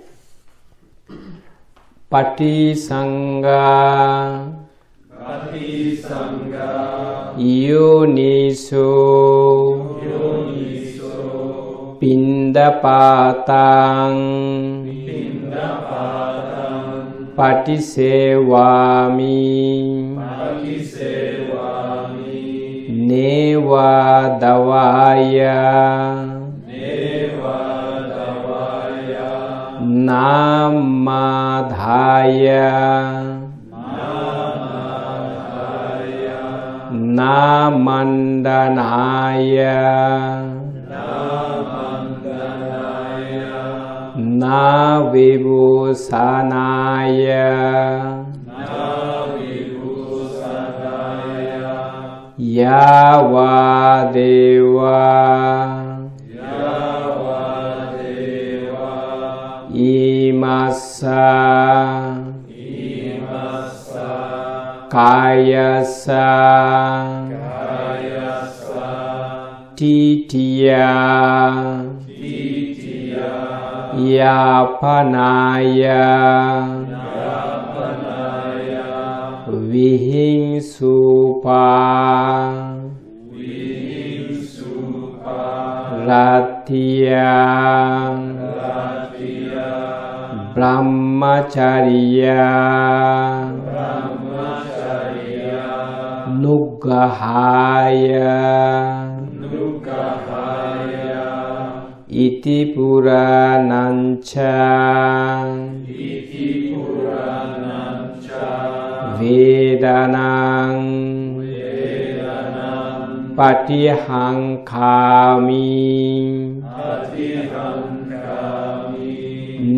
පටි සංගා පටි සංගා යෝනිසෝ යෝනිසෝ පින්දපාතං පින්දපාතං පටිසේවාමි පටිසේවාමි නේවා දවායා नामाधाय। नामण्डनाय नाविभूषणाय। या वा देवा। ඉමස්සා කායසා තිටියා යාපනාය විහිංසුපා රත්තියා brahmacharya. Brahmacharya. Nugahaya nugahaya iti purananca iti purananca vedanang. Patihankami patihankami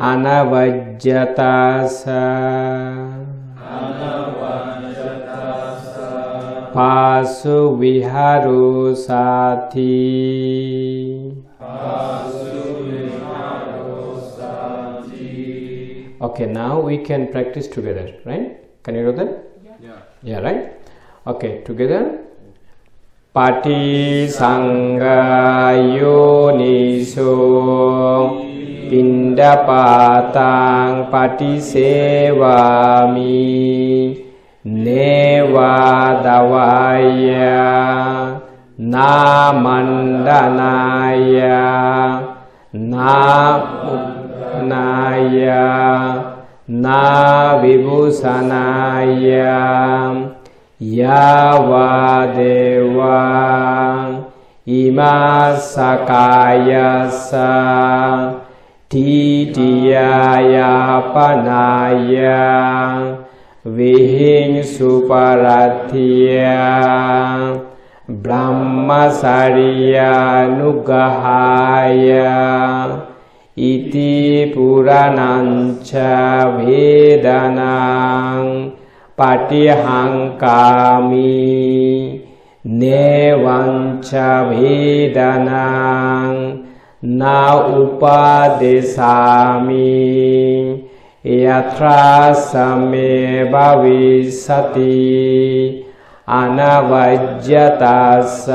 Upadesami yatra same Yatra Same bhavisati Bhavisati anavajjatasa Anavajatasa pasu viharu sati okay now we can practice together right? Can you do that? Yeah. yeah right? Okay together. Pati sangayoniso pindapatang පිණ්ඩපාතාං පටිසේවාමි නේවා දවාය නාමණ්ඩනාය නාමුනාය නාවිභූෂනාය යාවා දේවා ඉමා සකායසා iti puranancha vedanang patihangkami nevancha vedanang na upadesami yatra same bhavisati anavajjatasa pasu viharosati again pati sangkayoniso pindapatang pati sevami nevadavaya namadaya namandanaya navibhusanaya yavadeva imasakayasa titiyayapanaya วิหิงสุปารัตถิยาบรมมสาริยานุกหายาอิติปุรานัญชาเวดานังปฏิหังกามิง เนวันจาเวดานัง न උපදෙසාමි යත්‍රා සමේ භවිසති අනවජ්‍යතස්ස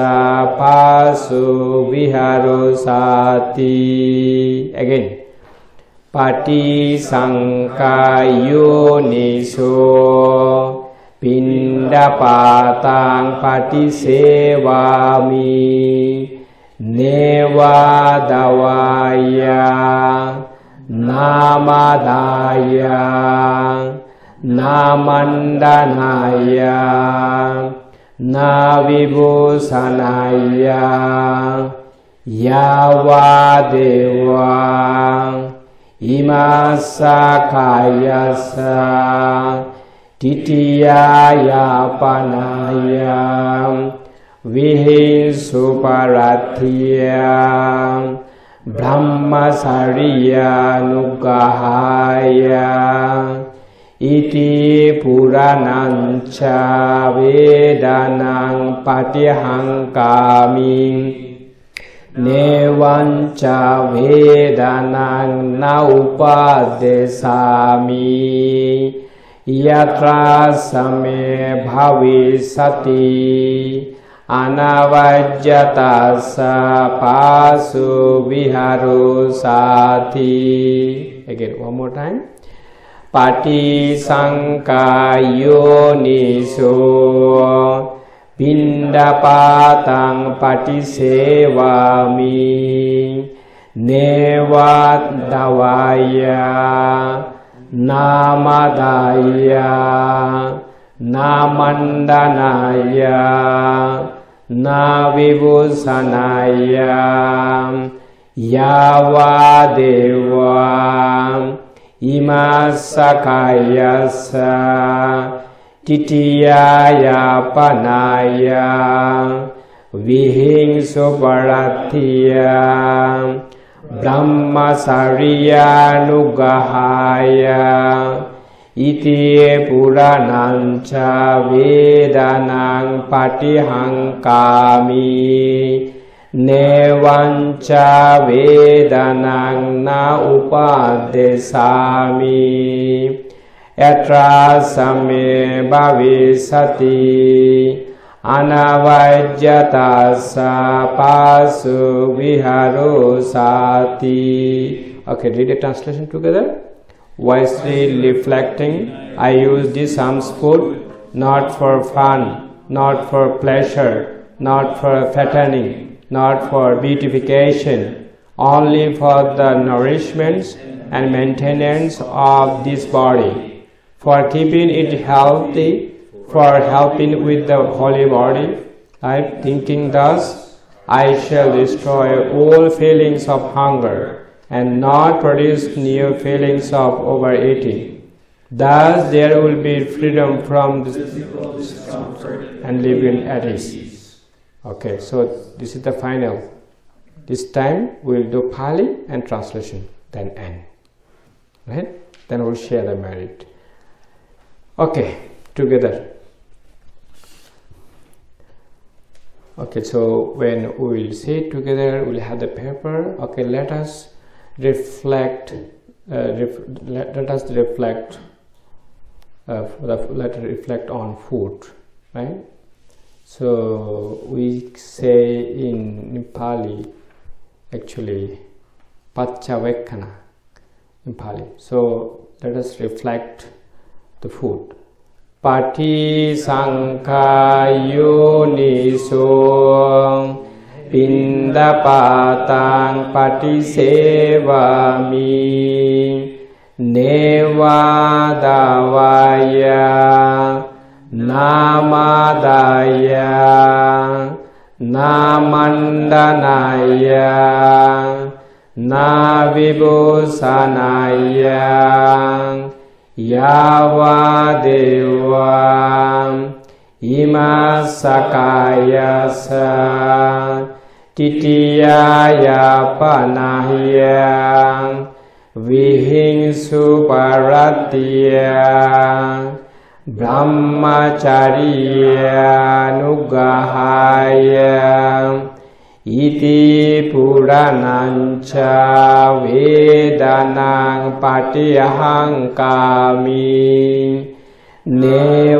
පාසු විහරෝසාති again. පටි සංකායෝනිසෝ පින්ඩපාතං පටිසේවාමි Nevadavaya Namadaya Namandanaya Navibhusanaya Yavadeva Imasakayasa Titiyaya Panaya විහි සුපරත්තියං බ්‍රහ්මසරියානුගහාය ඉති පුරණංච වේදනං පටිහංකාමින් නේවංච වේදනං නඋපදේසාමි යත්‍රා සමේ භවිසති අනවජ්‍යතස්ස පාසු විහරු සාති. Again one more time. pati sankayo niso pindapatang patisewami nevat dawaya namadaya namandana นิโส ปินดาปาตังปฏิเสวามิ เนวัตดาวายา นามาดายา นามันดานายา นาวิบุสนายา ยาวาเดวา อิมาสกายาสา ทิติยายาปนายา วิหิงสุปรัตถิยา บรมมสาริยานุกหายา อิติปุรานัญชาเวดานังปฏิหังกามิ เนวันจาเวดานังนาอุปาเดสามิ ยตราส ඉතියේ පුරණංච වේදනං පටිහංකාමි නේවංච වේදනං න උපාදේසාමි යත්‍රා සම්මේ භවිසති අනවජ්‍යතස්ස පාසු විහරෝ සාති Okay, read the translation together. Wisely reflecting, I use this alms food not for fun, not for pleasure, not for fattening, not for beautification, only for the nourishment and maintenance of this body, for keeping it healthy, for helping with the holy body. Right? Thinking thus, I shall destroy all feelings of hunger and not produce new feelings of overeating. Thus, there will be freedom from this and living at ease. Okay, so this is the final. This time we'll do Pali and translation, then end. Right? Then we'll share the merit. Okay, together. Okay, so when we will sit together, we'll have the paper. Okay, let us reflect uh, ref let, let, us reflect uh, let reflect on food right? So we say in Nepali actually pachavekana in Pali. So let us reflect the food. Pati sankha yuniso. පින්දපාතං පටිසේවාමි නේවාදවය නාමදය නාමණ්ඩනය නාවිභූසනය යාවාදේවා ඉමසකායසා ตังปฏิเสวามิ เนวาดาวายา นามาดายา นามันดานายา นาวิบุสานายา ยาวาเดวาอิมาสกายาสาทิติยายาปนาหิยาวิหิงสุปารัตติยา บรมมจาริยานุกหายา อิติปุรานัญชาเวดานังปฏิหังกามิ เน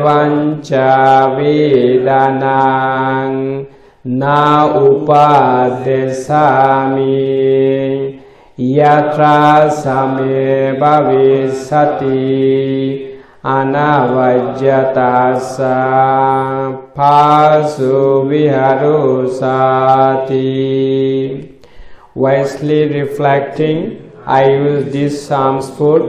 วันจาเวดานัง na upadesami yatra same bhavisati anavajyatasa pasu viharusati. Wisely reflecting i use this psalms for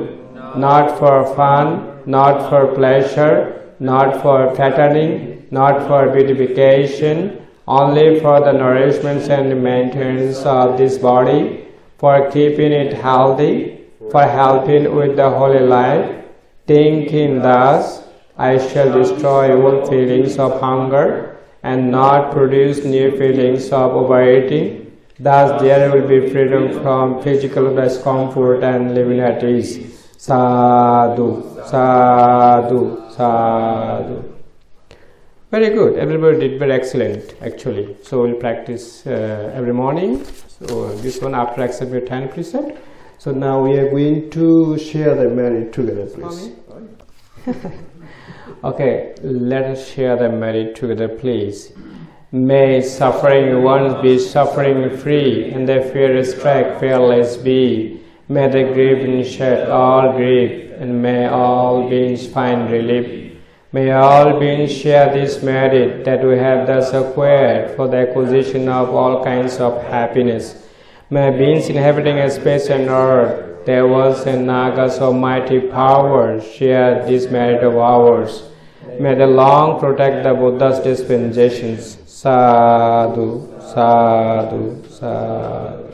not for fun not for pleasure not for fattening not for beautification only for the nourishment and maintenance of this body, for keeping it healthy, for helping with the holy life, thinking thus, I shall destroy all feelings of hunger and not produce new feelings of overeating. Thus, there will be freedom from physical discomfort and living at ease. Sadhu, sadhu, sadhu. Very good. Everybody did very excellent, actually. So we'll practice uh, every morning. So this one after accept your ten precept. So now we are going to share the merit together, please. <laughs> Okay, let us share the merit together, please. May suffering ones be suffering free, and their fear strike fearless be. May the grieving shed all grief, and may all beings find relief. May all beings share this merit that we have thus acquired for the acquisition of all kinds of happiness. May beings inhabiting space and earth, devas and nagas of mighty power share this merit of ours. May the long protect the Buddha's dispensations. Sadhu, sadhu, sadhu.